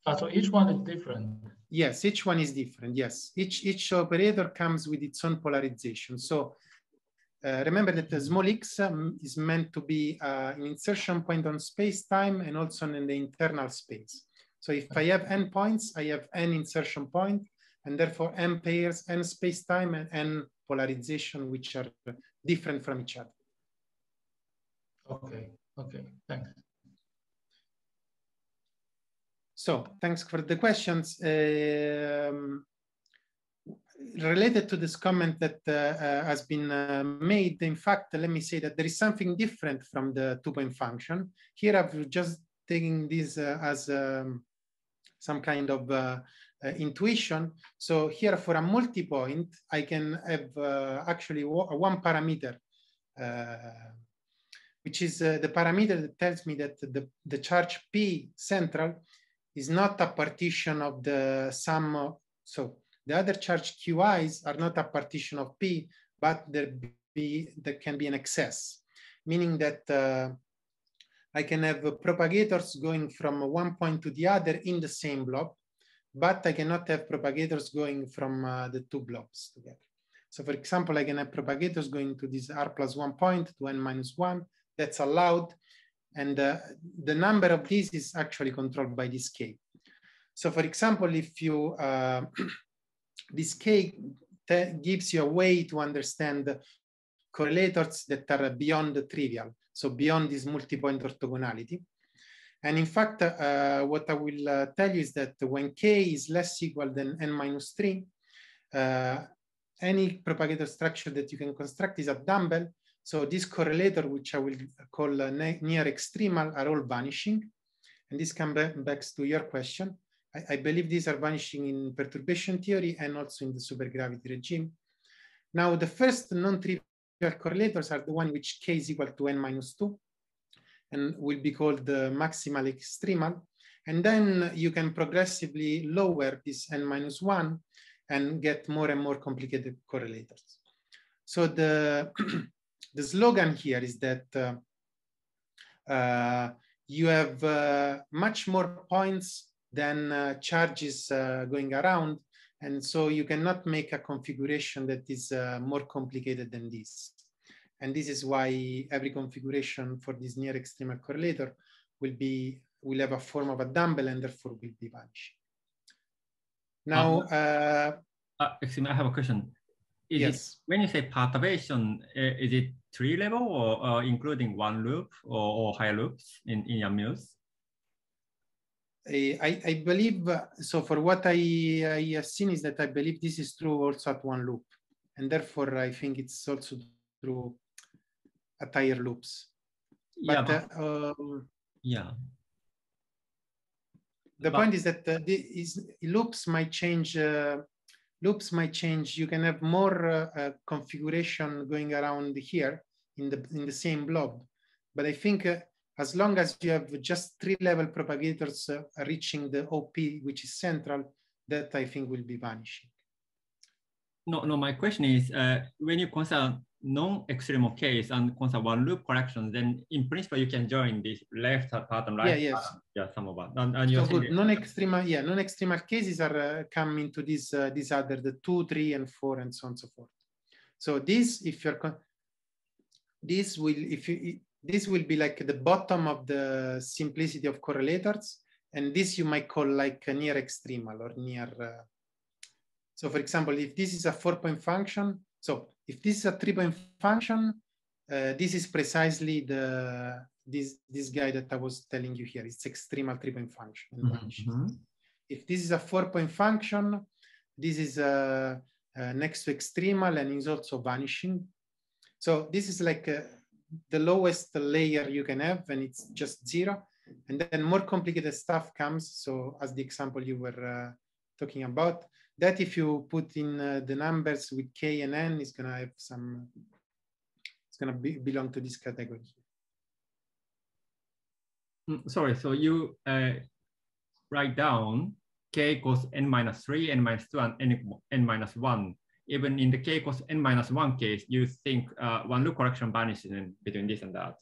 Uh, so each one is different. yes, each one is different. Yes, each each operator comes with its own polarization. So uh, remember that the small x um, is meant to be uh, an insertion point on space time and also in the internal space. So if I have n points, I have n insertion point, and therefore n pairs, n space time, and n polarization, which are different from each other. Okay. Okay. Thanks. So thanks for the questions. Um, related to this comment that uh, uh, has been uh, made, in fact, let me say that there is something different from the two-point function. Here I've just taken this uh, as um, some kind of uh, uh, intuition. So here for a multi-point, I can have uh, actually one parameter, uh, which is uh, the parameter that tells me that the, the charge P central is not a partition of the sum of, so the other charge QIs are not a partition of P, but there be there can be an excess, meaning that uh, I can have propagators going from one point to the other in the same blob, but I cannot have propagators going from uh, the two blobs together. So for example, I can have propagators going to this r plus one point to n minus one, that's allowed. And uh, the number of these is actually controlled by this k. So for example, if you, uh, this k gives you a way to understand correlators that are beyond the trivial, so beyond this multi-point orthogonality. And in fact, uh, what I will uh, tell you is that when k is less equal than n minus 3, uh, any propagator structure that you can construct is a dumbbell. So this correlator, which I will call uh, near extremal, are all vanishing. And this comes back, to your question. I, I believe these are vanishing in perturbation theory and also in the supergravity regime. Now, the first non-trivial correlators are the one which k is equal to n minus 2 and will be called the maximal extremal. And then you can progressively lower this n minus 1 and get more and more complicated correlators. So the, the slogan here is that uh, uh, you have uh, much more points than uh, charges uh, going around. And so you cannot make a configuration that is uh, more complicated than this. And this is why every configuration for this near extremal correlator will be will have a form of a dumbbell and therefore will be vanishing. Now, uh, Uh, excuse me, I have a question. Is yes. it, when you say perturbation, uh, is it tree level or uh, including one loop or, or higher loops in, in your muse? I, I believe, so for what I, I have seen is that I believe this is true also at one loop. And therefore, I think it's also true at higher loops. Yeah, But but, uh, um, yeah. the But- point is that uh, the is, loops might change. Uh, loops might change. You can have more uh, uh, configuration going around here in the in the same blob, but I think uh, as long as you have just tree level propagators uh, reaching the OP, which is central, that I think will be vanishing. No, no, my question is, uh, when you consider non-extremal case and consider one loop correction, then in principle, you can join this left part and right. Yeah, yes. Yeah, some of that. And, and you're So good. Non-extremal, yeah, non-extremal cases are uh, come into this uh, this other the two, three, and four, and so on and so forth. So this, if you're this will if you this will be like the bottom of the simplicity of correlators, and this you might call like a near extremal or near. Uh, so, for example, if this is a four-point function, so if this is a three-point function, uh, this is precisely the this this guy that I was telling you here. It's extremal three-point function. and Mhm, mhm. If this is a four-point function, this is a, uh, next to extremal and is also vanishing. So this is like uh, the lowest layer you can have and it's just zero. And then more complicated stuff comes. So as the example you were uh, talking about, that if you put in uh, the numbers with K and N is gonna have some, it's gonna be, belong to this category. Mm, sorry, so you uh, write down k equals n minus 3, n minus 2, and n, n minus 1. Even in the k equals n minus 1 case, you think uh, one loop correction vanishes in between this and that?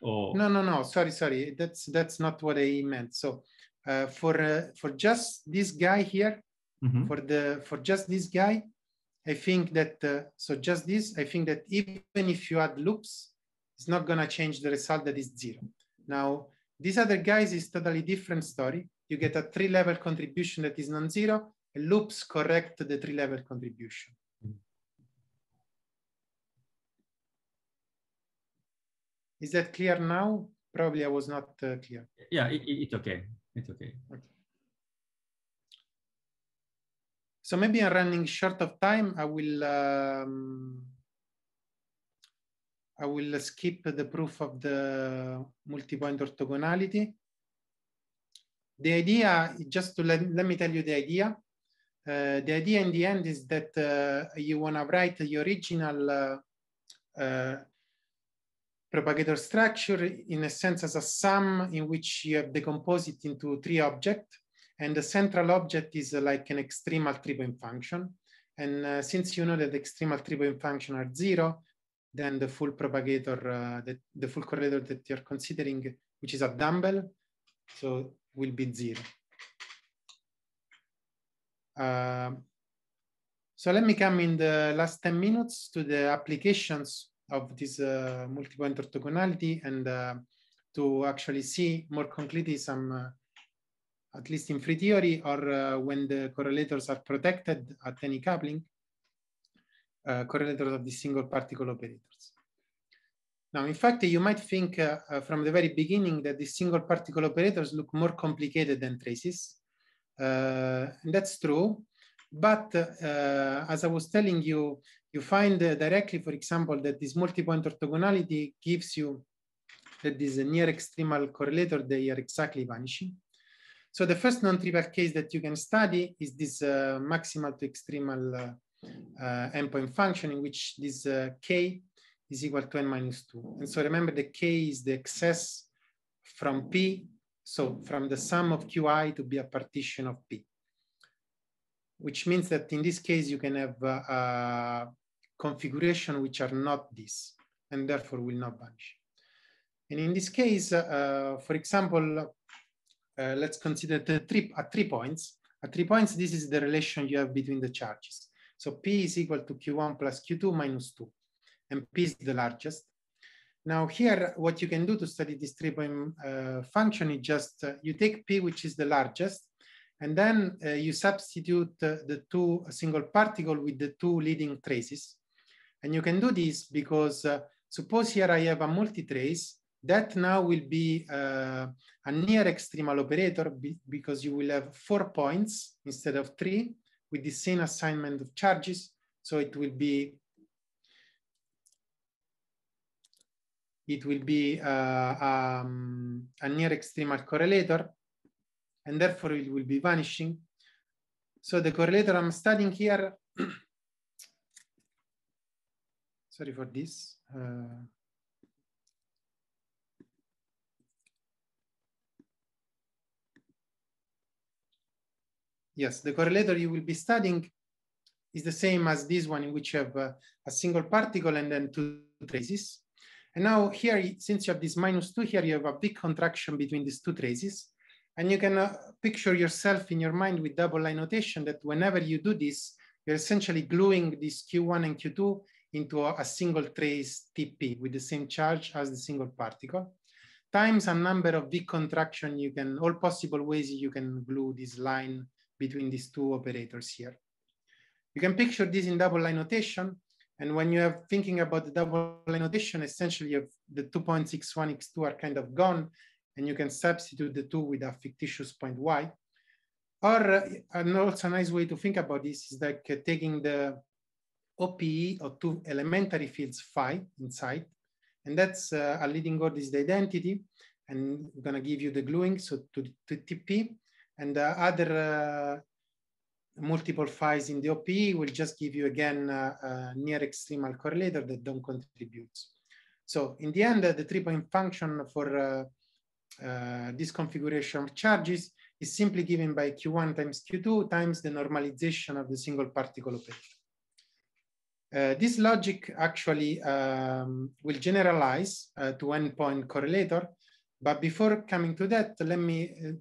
Or... No, no, no, sorry, sorry. That's that's not what I meant. So uh, for uh, for just this guy here, mm -hmm. for the for just this guy, I think that, uh, so just this, I think that even if you add loops, it's not gonna change the result that is zero. Now, these other guys is totally different story. You get a tree level contribution that is non-zero, loops correct the tree level contribution. Is that clear now? Probably I was not uh, clear. Yeah, it, it's okay. It's okay. okay. So maybe I'm running short of time. I will um, I will skip the proof of the multi-point orthogonality. The idea, just to let, let me tell you the idea. Uh, the idea in the end is that uh, you want to write the original uh, uh, propagator structure in a sense as a sum in which you have decomposed it into three objects. And the central object is like an extremal three-point function. And uh, since you know that the extremal three-point function are zero, then the full propagator, uh, the, the full correlator that you're considering, which is a dumbbell, so will be zero. Uh, so let me come in the last 10 minutes to the applications of this uh, multi-point orthogonality and uh, to actually see more concretely some, uh, at least in free theory or when the correlators are protected at any coupling, correlators of the single particle operators. Now, in fact, you might think uh, uh, from the very beginning that the single particle operators look more complicated than traces. Uh, and that's true. But as I was telling you, you find directly, for example, that this multi-point orthogonality gives you that this near extremal correlator, they are exactly vanishing. So the first non-trivial case that you can study is this uh, maximal to extremal uh, n-point function in which this uh, k is equal to n minus 2. And so remember the k is the excess from p, so from the sum of qi to be a partition of p, which means that in this case you can have a, a configuration which are not this and therefore will not vanish. And in this case, uh, for example, uh, let's consider the three, at three points. At three points, this is the relation you have between the charges. So P is equal to Q1 plus Q2 minus 2, and P is the largest. Now here, what you can do to study this three-point uh, function is just, uh, you take P, which is the largest, and then uh, you substitute uh, the two single particle with the two leading traces. And you can do this because uh, suppose here I have a multi-trace, that now will be uh, a near extremal operator because you will have four points instead of three, with the same assignment of charges. So it will be it will be uh, um, a near extremal correlator, and therefore it will be vanishing. So the correlator I'm studying here, sorry for this. Uh, yes, the correlator you will be studying is the same as this one in which you have uh, a single particle and then two traces. And now here, since you have this minus two here, you have a Wick contraction between these two traces. And you can uh, picture yourself in your mind with double line notation that whenever you do this, you're essentially gluing this Q1 and Q2 into a, a single trace TP with the same charge as the single particle times a number of Wick contraction you can all possible ways you can glue this line between these two operators here. You can picture this in double line notation. And when you are thinking about the double line notation, essentially the 2.61 x2 are kind of gone and you can substitute the two with a fictitious point y. Or uh, and also a nice way to think about this is like uh, taking the OPE or two elementary fields phi inside. And that's uh, a leading order is the identity. And I'm gonna give you the gluing, so to, to TP. And the other uh, multiple phis in the OPE will just give you again uh, a near extremal correlator that don't contribute. So in the end, the three-point function for uh, this configuration of charges is simply given by Q1 times Q2 times the normalization of the single particle operator. Uh, this logic actually um, will generalize uh, to n-point correlator, but before coming to that, let me uh,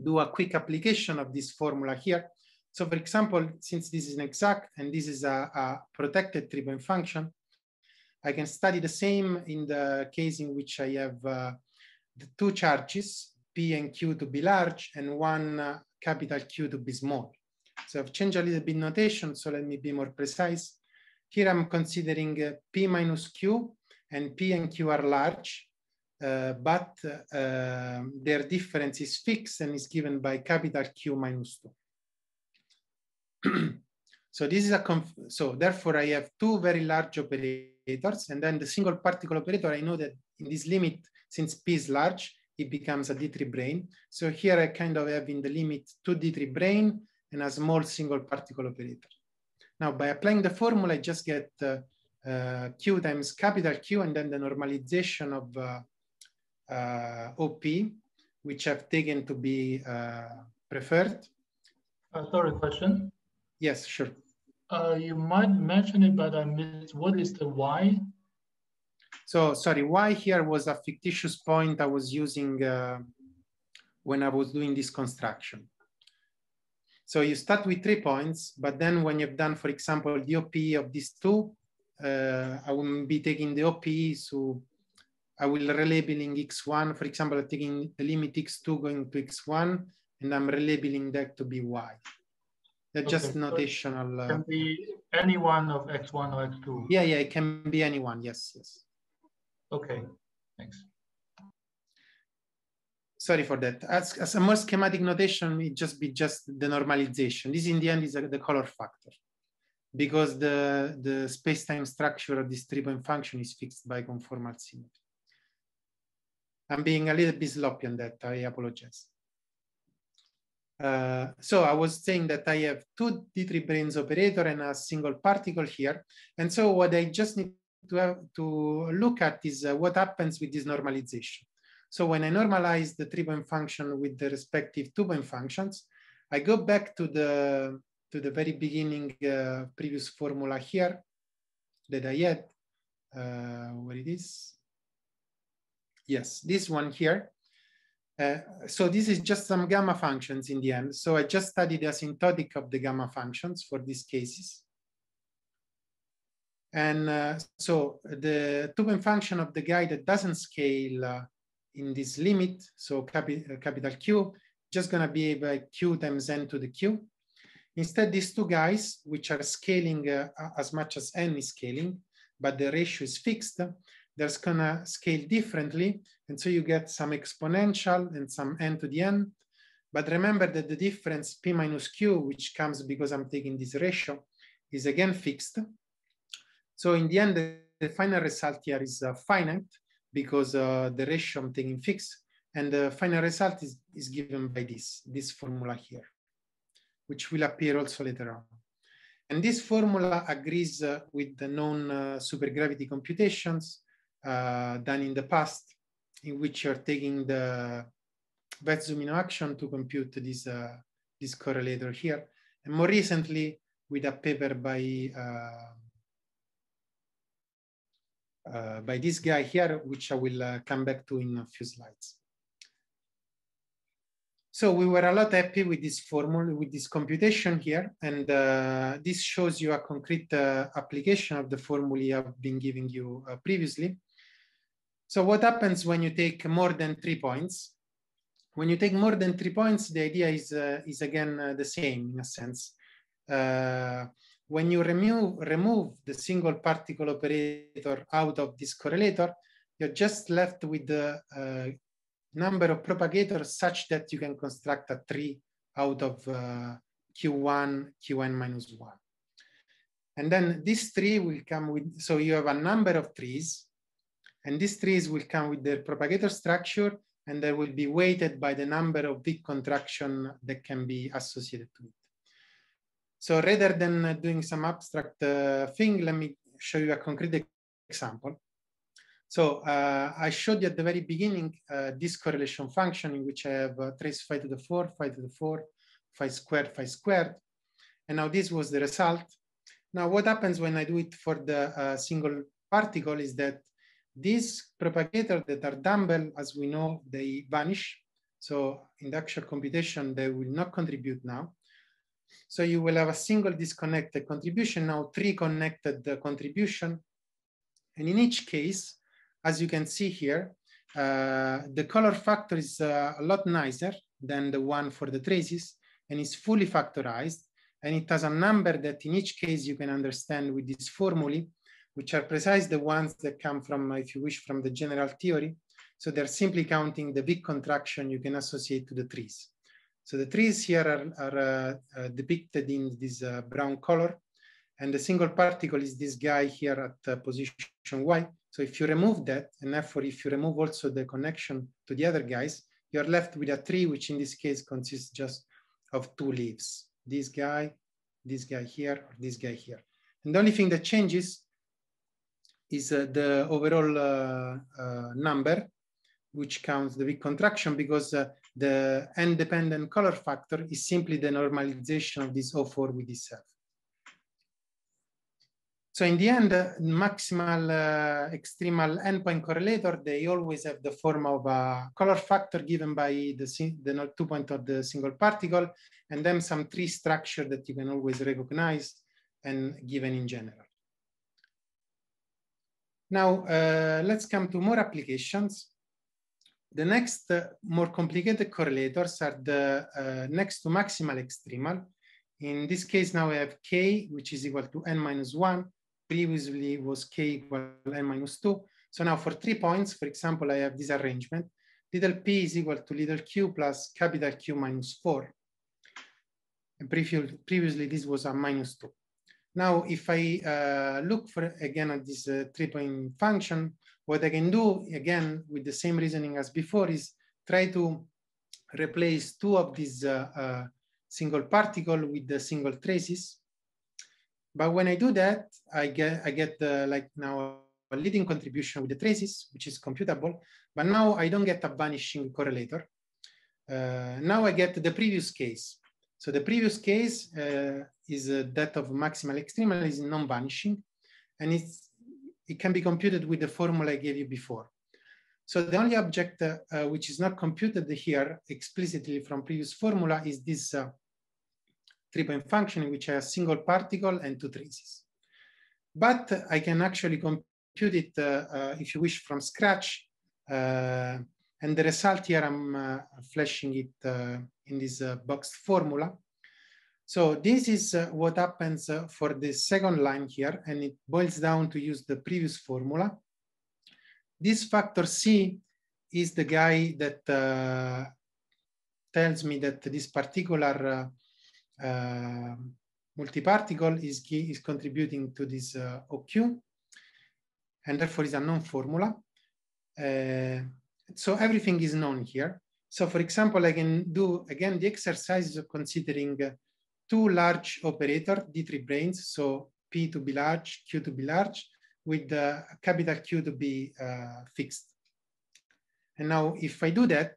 do a quick application of this formula here. So for example, since this is an exact and this is a, a protected three-point function, I can study the same in the case in which I have uh, the two charges, P and Q to be large and one uh, capital Q to be small. So I've changed a little bit notation, so let me be more precise. Here I'm considering uh, P minus Q and P and Q are large, uh, but uh, their difference is fixed and is given by capital Q minus 2. so this is a, so therefore I have two very large operators and then the single particle operator, I know that in this limit, since P is large, it becomes a D3 brane. So here I kind of have in the limit two D3 brane and a small single particle operator. Now by applying the formula, I just get uh, uh, Q times capital Q and then the normalization of uh, uh, OP, which I've taken to be uh, preferred. Uh, sorry, question. Yes, sure. Uh, you might mention it, but I missed. What is the Y? So sorry, why here was a fictitious point I was using uh, when I was doing this construction. So you start with three points, but then when you've done, for example, the OP of these two, uh, I will be taking the OP, so I will relabeling x1, for example, I'm taking the limit x2 going to x1, and I'm relabeling that to be y. That's okay. just notational. Uh, can be any one of x1 or x2. Yeah, yeah, it can be anyone. Yes, yes. Okay, thanks. Sorry for that. As, as a more schematic notation, it just be just the normalization. This in the end is a, the color factor because the, the space-time structure of this three-point function is fixed by conformal symmetry. I'm being a little bit sloppy on that. I apologize. Uh, so I was saying that I have two D3 branes operator and a single particle here. And so what I just need to have to look at is uh, what happens with this normalization. So when I normalize the three-point function with the respective two-point functions, I go back to the to the very beginning uh, previous formula here that I had. Uh, where it is? Yes, this one here. Uh, so this is just some gamma functions in the end. So I just studied the asymptotic of the gamma functions for these cases. And uh, so the two-point function of the guy that doesn't scale uh, in this limit, so capi uh, capital Q, just gonna be by Q times N to the Q. Instead, these two guys, which are scaling uh, as much as N is scaling, but the ratio is fixed, there's gonna scale differently. And so you get some exponential and some n to the n. But remember that the difference p minus q, which comes because I'm taking this ratio, is again fixed. So in the end, the, the final result here is uh, finite because uh, the ratio I'm taking fixed. And the final result is, is given by this, this formula here, which will appear also later on. And this formula agrees uh, with the known uh, supergravity computations uh, done in the past, in which you're taking the Wess-Zumino action to compute this, uh, this correlator here. And more recently, with a paper by uh, by this guy here, which I will uh, come back to in a few slides. So we were a lot happy with this formula, with this computation here. And uh, this shows you a concrete uh, application of the formula I've been giving you uh, previously. So what happens when you take more than three points? When you take more than three points, the idea is, is again the same in a sense. When you remove, remove the single particle operator out of this correlator, you're just left with the uh, number of propagators such that you can construct a tree out of uh, Q1, Qn minus one. And then this tree will come with, so you have a number of trees and these trees will come with their propagator structure and they will be weighted by the number of Wick contraction that can be associated to it. So rather than doing some abstract uh, thing, let me show you a concrete example. So uh, I showed you at the very beginning uh, this correlation function in which I have uh, trace phi to the 4, phi to the 4, phi squared, phi squared. And now this was the result. Now what happens when I do it for the uh, single particle is that these propagators that are dumbbell, as we know, they vanish. So in the actual computation, they will not contribute now. So you will have a single disconnected contribution, now three connected uh, contribution. And in each case, as you can see here, uh, the color factor is uh, a lot nicer than the one for the traces and is fully factorized. And it has a number that in each case you can understand with this formulae, which are precise the ones that come from, if you wish, from the general theory. So they're simply counting the Wick contraction you can associate to the trees. So the trees here are, are uh, uh, depicted in this uh, brown color. And the single particle is this guy here at uh, position Y. So if you remove that, and therefore if you remove also the connection to the other guys, you're left with a tree, which in this case consists just of two leaves. This guy, this guy here, or this guy here. And the only thing that changes is uh, the overall uh, uh, number, which counts the Wick contraction because the n-dependent color factor is simply the normalization of this O4 with itself. So in the end, uh, maximal uh, extremal n-point correlator, they always have the form of a color factor given by the, the two point of the single particle, and then some tree structure that you can always recognize and given in general. Now, uh, let's come to more applications. The next uh, more complicated correlators are the uh, next to maximal extremal. In this case, now we have k, which is equal to n minus 1, previously was k equal to n minus 2. So now for three points, for example, I have this arrangement. Little p is equal to little q plus capital Q minus 4. And previously, this was a minus 2. Now, if I uh, look for again at this uh, three-point function, what I can do again with the same reasoning as before is try to replace two of these uh, uh single particle with the single traces. But when I do that, I get I get the, like now a leading contribution with the traces, which is computable. But now I don't get a vanishing correlator. Uh, now I get the previous case. So the previous case uh, is uh, that of maximal extremal is non-vanishing, and it's, it can be computed with the formula I gave you before. So the only object uh, uh which is not computed here explicitly from previous formula is this uh, three-point function which a single particle and two traces. But I can actually compute it, uh, uh, if you wish, from scratch. Uh, and the result here, I'm flashing it in this boxed formula. So this is uh, what happens uh, for the second line here, and it boils down to use the previous formula. This factor C is the guy that uh, tells me that this particular uh, multiparticle is, is contributing to this uh, OQ, and therefore is a known formula. Uh, so everything is known here. So for example, I can do, again, the exercise of considering two large operator, D3 branes, so P to be large, Q to be large, with the capital Q to be uh, fixed. And now if I do that,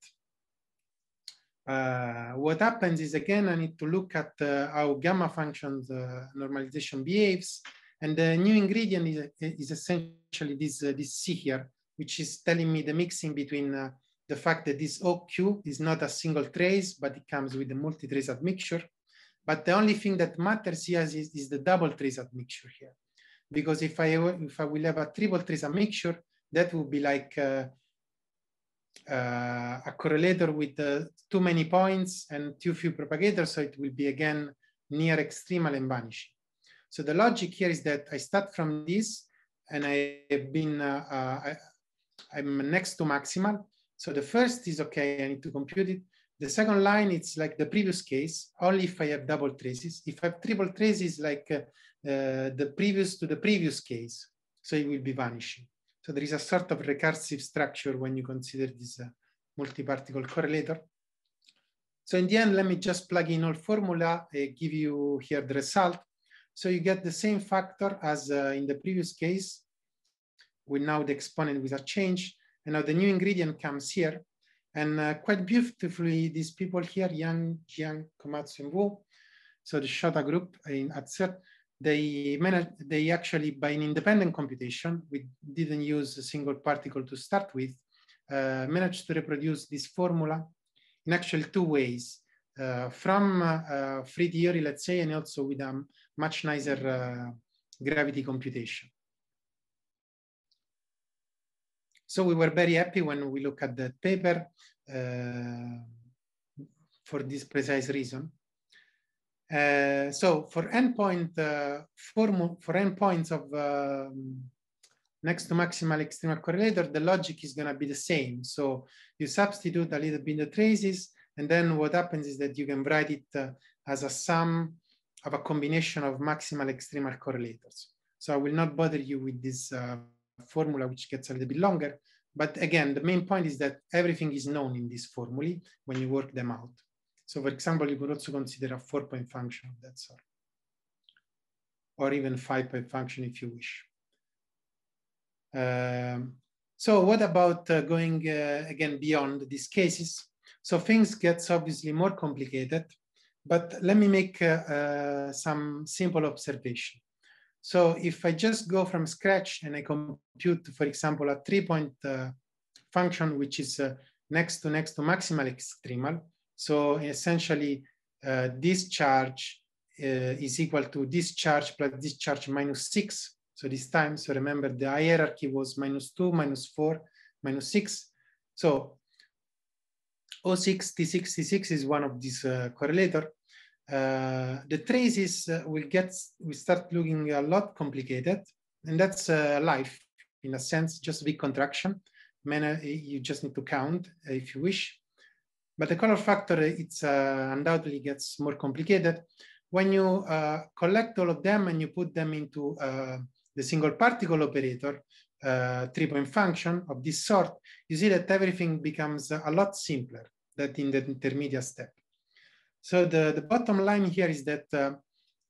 uh, what happens is again, I need to look at uh, how gamma functions uh, normalization behaves. And the new ingredient is, is essentially this, uh, this C here, which is telling me the mixing between uh, the fact that this OQ is not a single trace, but it comes with a multi-trace admixture. But the only thing that matters here is, is the double trace admixture here. Because if I, if I will have a triple trace admixture, that would be like uh, uh, a correlator with uh, too many points and too few propagators, so it will be again near extremal and vanishing. So the logic here is that I start from this and I have been, uh, uh, I, am next to maximal. So the first is okay, I need to compute it. The second line, it's like the previous case, only if I have double traces. If I have triple traces, like uh, uh, the previous to the previous case, so it will be vanishing. So there is a sort of recursive structure when you consider this uh, multi-particle correlator. So in the end, let me just plug in all formula, uh, give you here the result. So you get the same factor as uh, in the previous case, with now the exponent with a change. And now the new ingredient comes here. And uh, quite beautifully, these people here, Yang, Jiang, Komatsu, and Wu, so the Shota group in, at they managed, they actually, by an independent computation, we didn't use a single particle to start with, uh, managed to reproduce this formula in actually two ways. Uh, from uh, free theory, let's say, and also with a much nicer uh, gravity computation. So we were very happy when we look at that paper uh, for this precise reason. Uh, so for n-point uh, for, for n-points of um, next to maximal extremal correlator, the logic is going to be the same. So you substitute a little bit the traces, and then what happens is that you can write it uh, as a sum of a combination of maximal extremal correlators. So I will not bother you with this uh, formula, which gets a little bit longer. But again, the main point is that everything is known in this formulae when you work them out. So for example, you could also consider a four point function of that sort, or even five point function if you wish. Um, so what about uh, going uh, again beyond these cases? So things gets obviously more complicated, but let me make uh, uh some simple observation. So if I just go from scratch and I compute, for example, a three point uh, function, which is uh, next to next to maximal extremal. So essentially uh, this charge uh, is equal to this charge plus this charge minus six. So this time, so remember the hierarchy was minus two, minus four, minus six. So O6, T6, T6 is one of these uh, correlator. Uh, the traces uh, will get, we start looking a lot complicated and that's uh, life in a sense, just Wick contraction. Many, you just need to count if you wish. But the color factor, it's uh, undoubtedly gets more complicated. When you uh, collect all of them and you put them into uh, the single particle operator, three-point function of this sort, you see that everything becomes a lot simpler than in the intermediate step. So the, the bottom line here is that uh,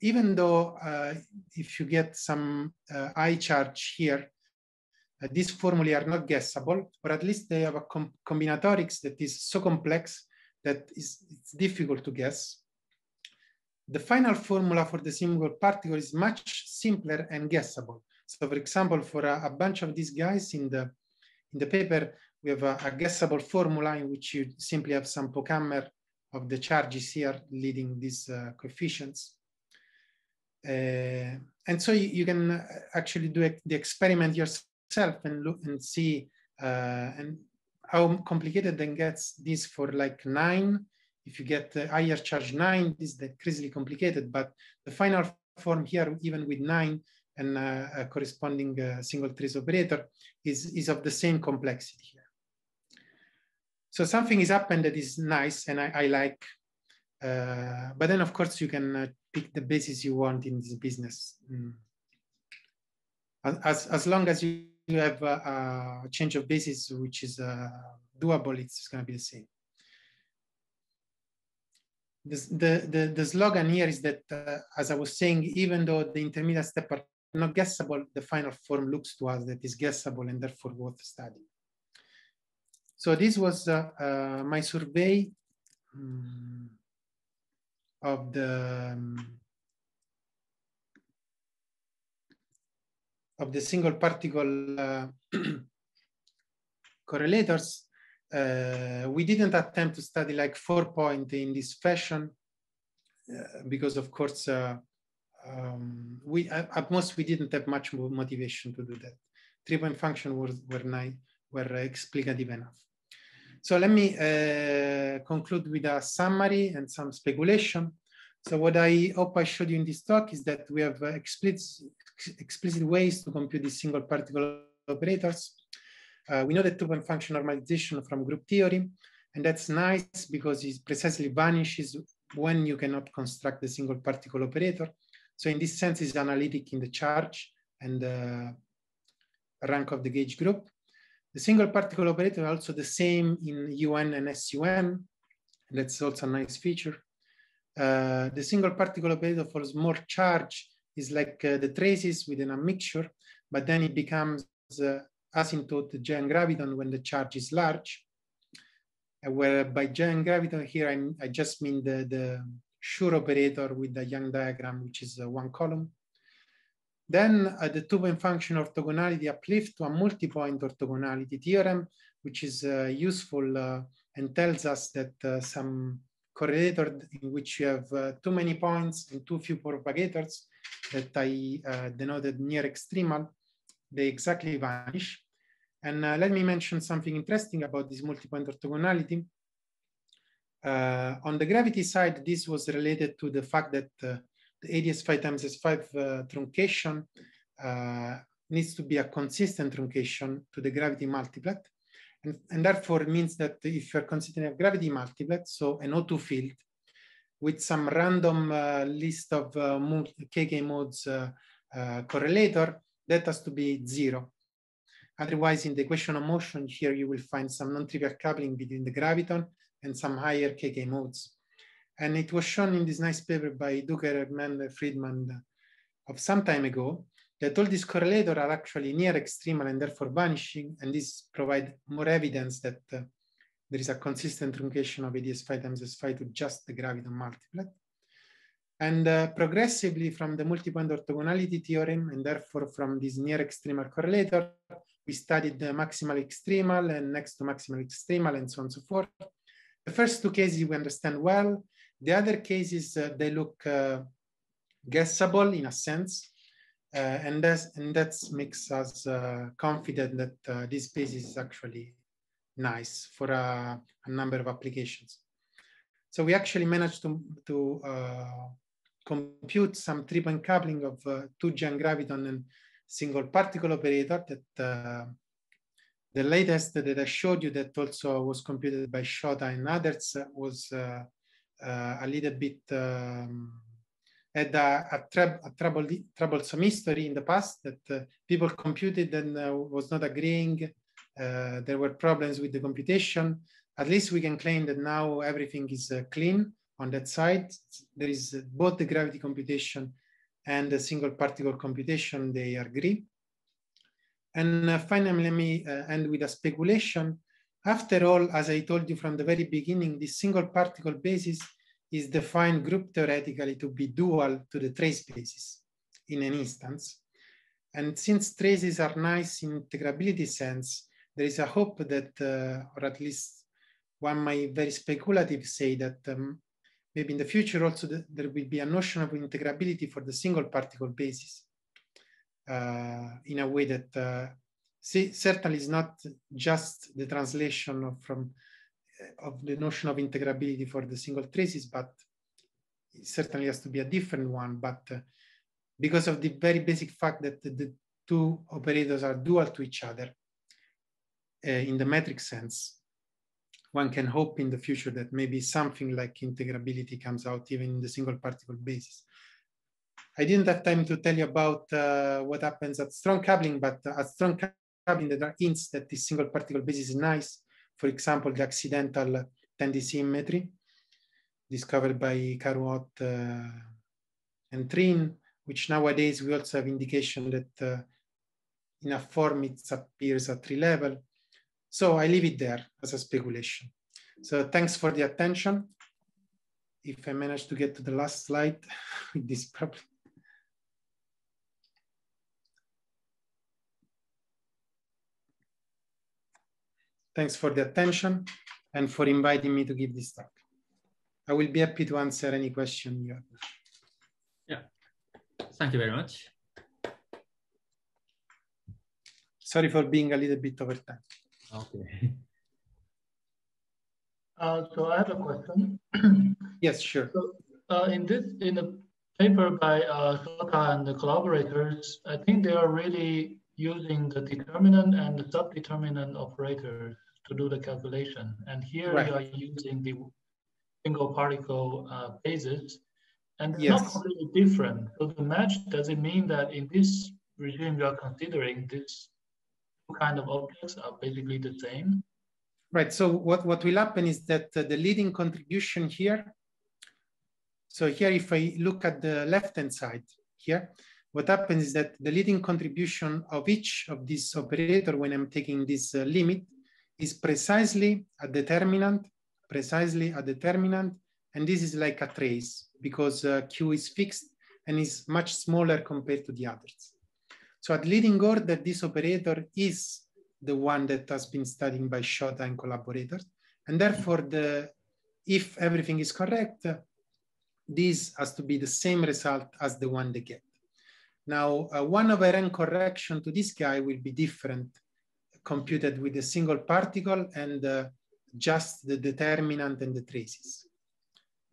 even though uh, if you get some uh, I charge here, uh, these formulae are not guessable, or at least they have a com combinatorics that is so complex that is, it's difficult to guess. The final formula for the single particle is much simpler and guessable. So for example, for a, a bunch of these guys in the, in the paper, we have a, a guessable formula in which you simply have some Pochhammer of the charges here leading these uh, coefficients. Uh, and so you, you, can uh, actually do the experiment yourself and look and see uh, and how complicated then gets this for like nine. If you get uh, higher charge nine, this is crazily complicated, but the final form here, even with nine and uh, a corresponding single trace operator is, is of the same complexity. So something is happened that is nice and I, I like. Uh, but then, of course, you can uh, pick the basis you want in this business. Mm. As, as long as you, have a, a, change of basis, which is uh, doable, it's going to be the same. The, the, the slogan here is that, uh, as I was saying, even though the intermediate step are not guessable, the final form looks to us that is guessable and therefore worth studying. So this was uh, my survey um, of the um, of the single particle uh, correlators. Uh, we didn't attempt to study like four point in this fashion uh, because of course uh, um, we at most we didn't have much motivation to do that. Three point function was were, were explicative enough. So let me uh, conclude with a summary and some speculation. So what I hope I showed you in this talk is that we have uh, explicit, explicit ways to compute these single particle operators. Uh, we know that two-point function normalization from group theory. And that's nice because it precisely vanishes when you cannot construct the single particle operator. So in this sense, it's analytic in the charge and the rank of the gauge group. The single particle operator also the same in UN and SUN. That's also a nice feature. Uh, the single particle operator for small charge is like uh, the traces within a mixture, but then it becomes uh, asymptote giant graviton when the charge is large. Uh, where by giant graviton here, I, I just mean the, the Schur operator with the Young diagram, which is uh, one column. Then uh, the two-point function orthogonality uplift to a multi-point orthogonality theorem, which is uh, useful uh, and tells us that uh, some correlator in which you have uh, too many points and too few propagators that I uh, denoted near extremal, they exactly vanish. And let me mention something interesting about this multi-point orthogonality. on the gravity side, this was related to the fact that the ADS5 times S5 uh, truncation uh, needs to be a consistent truncation to the gravity multiplet. And, and therefore means that if you're considering a gravity multiplet, so an O2 field with some random uh, list of uh, KK modes uh, uh, correlator, that has to be zero. Otherwise, in the equation of motion here, you will find some non-trivial coupling between the graviton and some higher KK modes. And it was shown in this nice paper by D'Hoker, and Freedman of some time ago that all these correlators are actually near extremal and therefore vanishing. And this provide more evidence that uh, there is a consistent truncation of ADS5 times S5 to just the graviton multiplet. And uh, progressively from the multi-point orthogonality theorem, and therefore from this near extremal correlator, we studied the maximal extremal and next to maximal extremal and so on and so forth. The first two cases we understand well, the other cases, uh, they look uh, guessable in a sense, uh, and, that's, and that makes us confident that this space is actually nice for a, a, number of applications. So we actually managed to, to compute some three-point coupling of uh, two giant graviton and single particle operator that uh, the latest that I showed you that also was computed by Shota and others was uh, uh, a little bit um, had a, a, a trouble, troublesome history in the past that uh, people computed and uh, was not agreeing. there were problems with the computation. At least we can claim that now everything is clean on that side. There is both the gravity computation and the single particle computation, they agree. And uh, finally, let me uh, end with a speculation. After all, as I told you from the very beginning, this single particle basis is defined group theoretically to be dual to the trace basis in an instance. And since traces are nice in integrability sense, there is a hope that, uh, or at least one might very speculative say that um, maybe in the future also the, there will be a notion of integrability for the single particle basis uh, in a way that uh, see, certainly is not just the translation of, from uh, of the notion of integrability for the single traces, but it certainly has to be a different one. But uh, because of the very basic fact that the, the two operators are dual to each other uh, in the metric sense, one can hope in the future that maybe something like integrability comes out even in the single particle basis. I didn't have time to tell you about uh, what happens at strong coupling, but at strong there are hints that this single particle basis is nice. For example, the accidental 10D symmetry discovered by Caron-Huot uh, and Trinh, which nowadays we also have indication that uh, in a form it appears at tree level. So I leave it there as a speculation. So thanks for the attention. If I manage to get to the last slide with this problem. Thanks for the attention and for inviting me to give this talk. I will be happy to answer any question you have. Yeah, thank you very much. Sorry for being a little bit over time. Okay. Uh, so I have a question. yes, sure. So, uh, in this, in the paper by uh, Shota and the collaborators, I think they are really using the determinant and the subdeterminant operators to do the calculation. And here Right. you are using the single particle uh, basis, and it's Yes. not completely different. So the match, does it mean that in this regime you are considering these two kind of objects are basically the same? Right. So what, what will happen is that uh, the leading contribution here. So here, if I look at the left-hand side here, what happens is that the leading contribution of each of these operator when I'm taking this uh, limit is precisely a determinant, precisely a determinant, and this is like a trace because uh, Q is fixed and is much smaller compared to the others. So at leading order, this operator is the one that has been studied by Shota and collaborators. And therefore, the, if everything is correct, this has to be the same result as the one they get. Now, uh, one over n correction to this guy will be different, computed with a single particle and uh, just the determinant and the traces.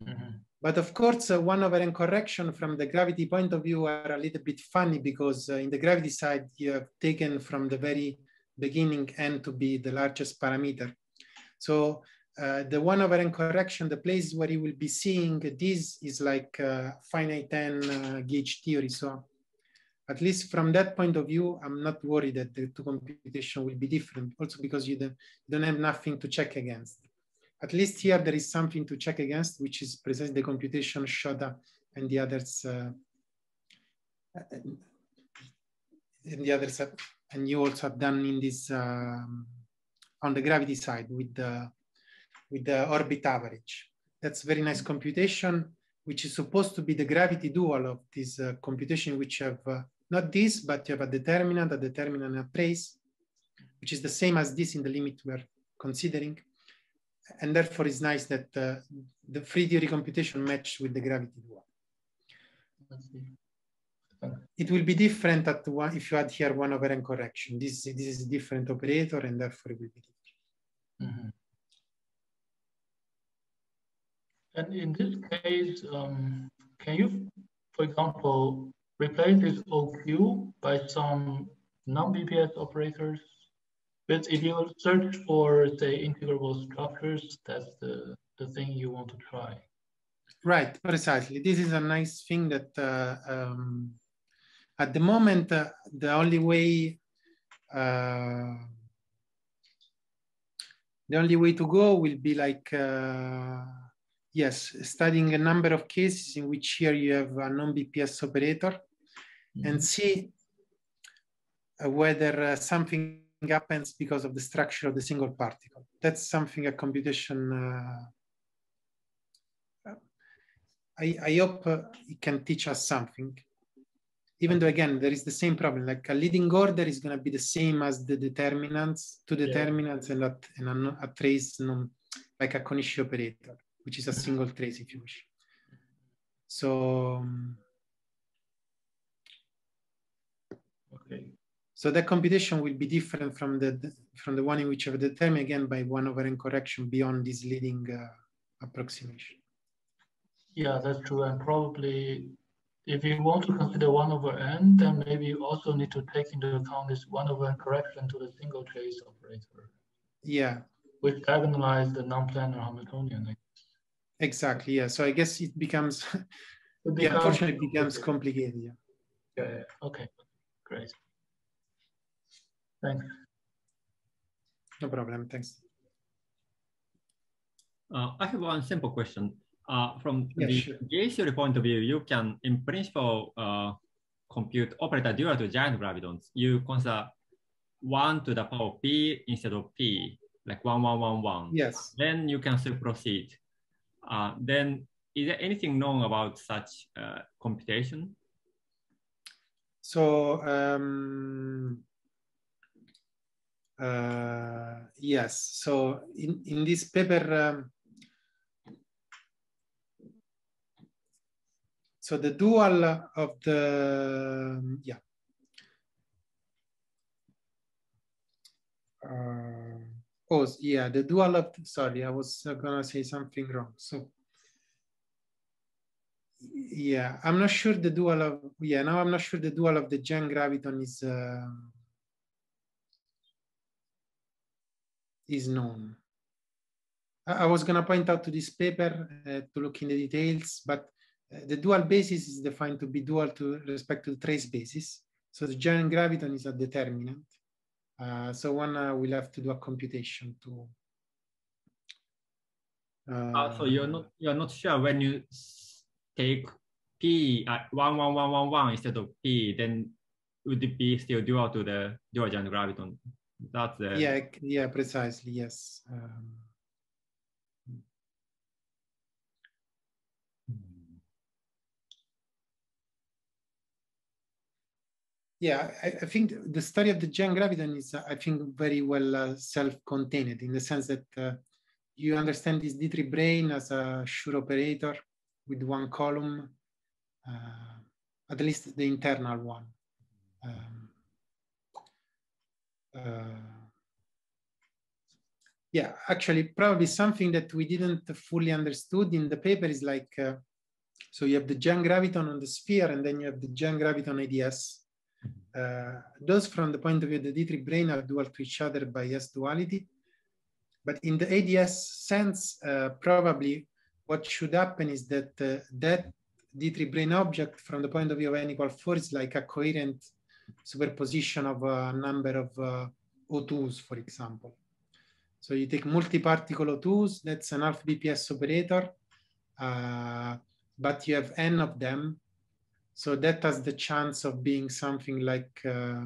Mhm. But of course, uh, one over n correction from the gravity point of view are a little bit funny because uh, in the gravity side, you have taken from the very beginning n to be the largest parameter. So uh, the one over n correction, the place where you will be seeing this is like uh, finite n uh, gauge theory. So at least from that point of view, I'm not worried that the two computation will be different. Also because you don't, don't have nothing to check against. At least here there is something to check against, which is precisely the computation Shota and the others. Uh, and the others, have, and you also have done in this um, on the gravity side with the with the orbit average. That's very nice computation, which is supposed to be the gravity dual of this uh, computation, which have uh, not this, but you have a determinant, a determinant, and a trace, which is the same as this in the limit we're considering. And therefore, it's nice that uh, the free theory computation match with the gravity dual. It will be different at one if you add here one over n correction. This, this is a different operator, and therefore it will be different. Mhm. And in this case, um, can you, for example, replace this OQ by some non-BPS operators? But if you search for, say, integrable structures, that's the, the thing you want to try. Right, precisely. This is a nice thing that uh, um, at the moment, uh, the only way uh, the only way to go will be like, uh, yes, studying a number of cases in which here you have a non-BPS operator and see uh, whether uh, something happens because of the structure of the single particle. That's something a computation uh, I, I hope uh, it can teach us something. Even though, again, there is the same problem. Like a leading order is going to be the same as the determinants, two Yeah. determinants, and, a, and a, a trace, non, like a Konishi operator, which is a single trace, if you wish. So, um, Okay. so that computation will be different from the from the one in which I've determined again by one over n correction beyond this leading uh, approximation. Yeah, that's true. And probably if you want to consider one over n, then maybe you also need to take into account this one over n correction to the single trace operator, Yeah, which diagonalize the non-planar Hamiltonian. exactly. Yeah. So I guess it becomes, It yeah, becomes unfortunately, it becomes complicated. Yeah. Yeah, yeah. Okay, great. Thanks. No problem. Thanks. Uh, I have one simple question. Uh, from Yeah, the sure. gauge theory point of view, you can, in principle, uh, compute operator dual to giant gravitons. You consider one to the power of p instead of p, like one, one, one, one. Yes. Then you can still proceed. Uh, then, is there anything known about such uh, computation? So um, uh, yes. So in in this paper. Um, so the dual of the yeah uh, oh yeah the dual of sorry i was gonna say something wrong so yeah i'm not sure the dual of yeah now i'm not sure the dual of the giant graviton is uh, is known. I, I was gonna point out to this paper uh, to look in the details, but uh, the dual basis is defined to be dual to respect to the trace basis. So the giant graviton is a determinant. Uh, so one uh, will have to do a computation to. So you're not you're not sure when you take p at one one one one one instead of p, then would it be still dual to the dual giant graviton? That's the yeah yeah precisely yes. Um, yeah, I, I, think the study of the giant graviton is, I think, very well uh, self-contained in the sense that uh, you understand this D3 brane as a Schur operator with one column, uh, at least the internal one. Um, uh, yeah, actually, probably something that we didn't fully understood in the paper is like, uh, so you have the giant graviton on the sphere, and then you have the giant graviton ADS uh, those from the point of view of the D3 brane are dual to each other by S duality. But in the ADS sense, uh, probably what should happen is that uh, that D3 brane object from the point of view of n equal 4 is like a coherent superposition of a number of uh, O2s, for example. So you take multi-particle O2s, that's an half BPS operator, uh, but you have n of them so that has the chance of being something like uh,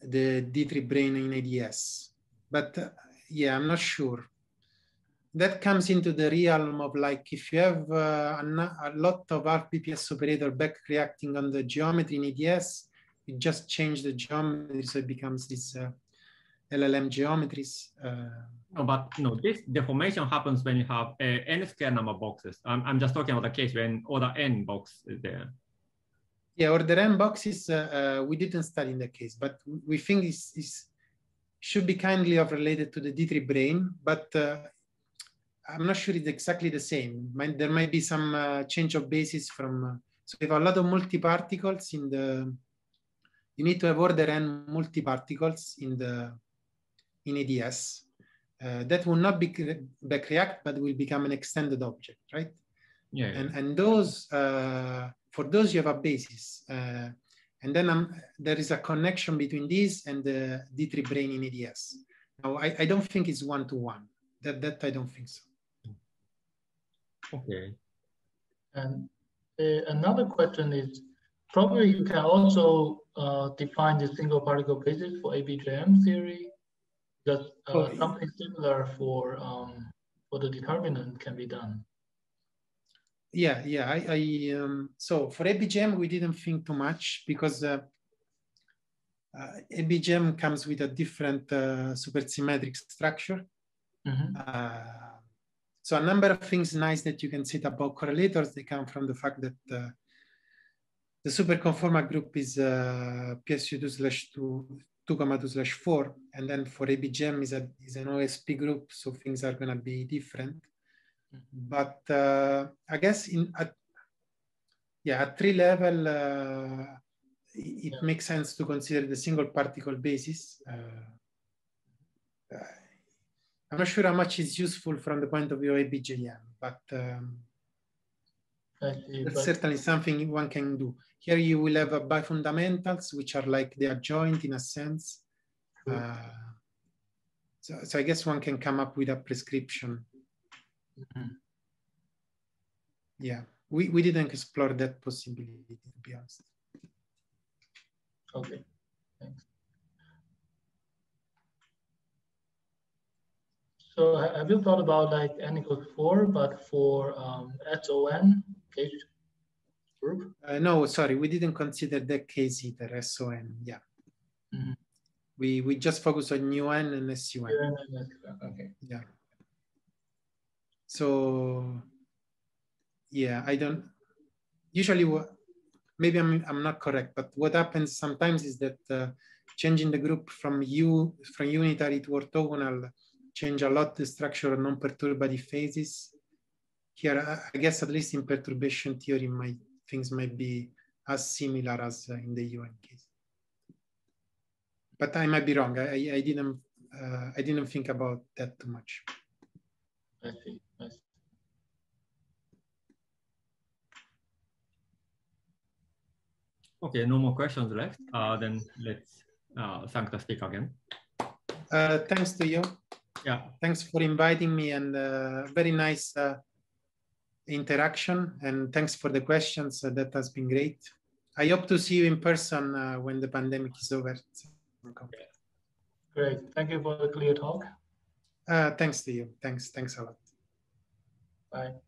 the D3 brane in ADS. But uh, yeah, I'm not sure. That comes into the realm of like if you have uh, a, a, lot of RPPS operator back reacting on the geometry in ADS, you just change the geometry so it becomes this uh, LLM geometries. Uh, no, but no, this deformation happens when you have a n square number of boxes. I'm, I'm just talking about the case when order n box is there. Yeah, order n boxes uh, uh, we didn't study in the case, but we think is is should be kindly of related to the D3 brane, but uh, I'm not sure it's exactly the same. Might, there might be some uh, change of basis from. Uh, so we have a lot of multi-particles in the. You need to have order n multi-particles in the in ADS. Uh, that will not be back react, but will become an extended object, right? Yeah. And and those uh, for those you have a basis, uh, and then um, there is a connection between these and the D3 brane in ADS. Now I, I don't think it's one to one. That that I don't think so. Okay. And uh, another question is probably you can also uh, define the single particle basis for ABJM theory that uh, oh, something similar for um, for the determinant can be done. Yeah, yeah. I, I um, so for ABJM we didn't think too much because uh, uh, ABJM comes with a different uh, supersymmetric structure. Mm-hmm. Uh, so a number of things nice that you can see about correlators. They come from the fact that uh, the superconformal group is uh, PSU2 slash 2 2,2 slash 4. And then for ABJM is, a, is an OSP group, so things are going to be different. Mm -hmm. But uh, I guess in at, yeah, at tree level, uh, it yeah. makes sense to consider the single particle basis. Uh, uh I'm not sure how much is useful from the point of view of ABJM, but um, but... certainly something one can do. Here you will have bifundamentals, which are like they are joined in a sense. Uh, so, so I guess one can come up with a prescription. Mm -hmm. Yeah, we, we didn't explore that possibility, to be honest. Okay, thanks. So have you thought about like n equals four, but for um, SON case group? Uh, no, sorry, we didn't consider that case either, SON, yeah. Mm -hmm. We, we just focus on UN and SUN. Okay. Yeah. So, yeah, I don't, usually what, maybe I'm, I'm not correct, but what happens sometimes is that uh, changing the group from U, from unitary to orthogonal change a lot the structure of non-perturbative phases. Here, I guess at least in perturbation theory, my things might be as similar as uh, in the UN case. But I might be wrong. I, I didn't uh, I didn't think about that too much. I see. I see. Okay, no more questions left. Uh, then let's uh, thank the speaker again. Uh, thanks to you. Yeah. Thanks for inviting me and uh, very nice uh, interaction. And thanks for the questions. Uh, that has been great. I hope to see you in person uh, when the pandemic is over. Great. Thank you for the clear talk. Uh, thanks to you. Thanks. Thanks a lot. Bye.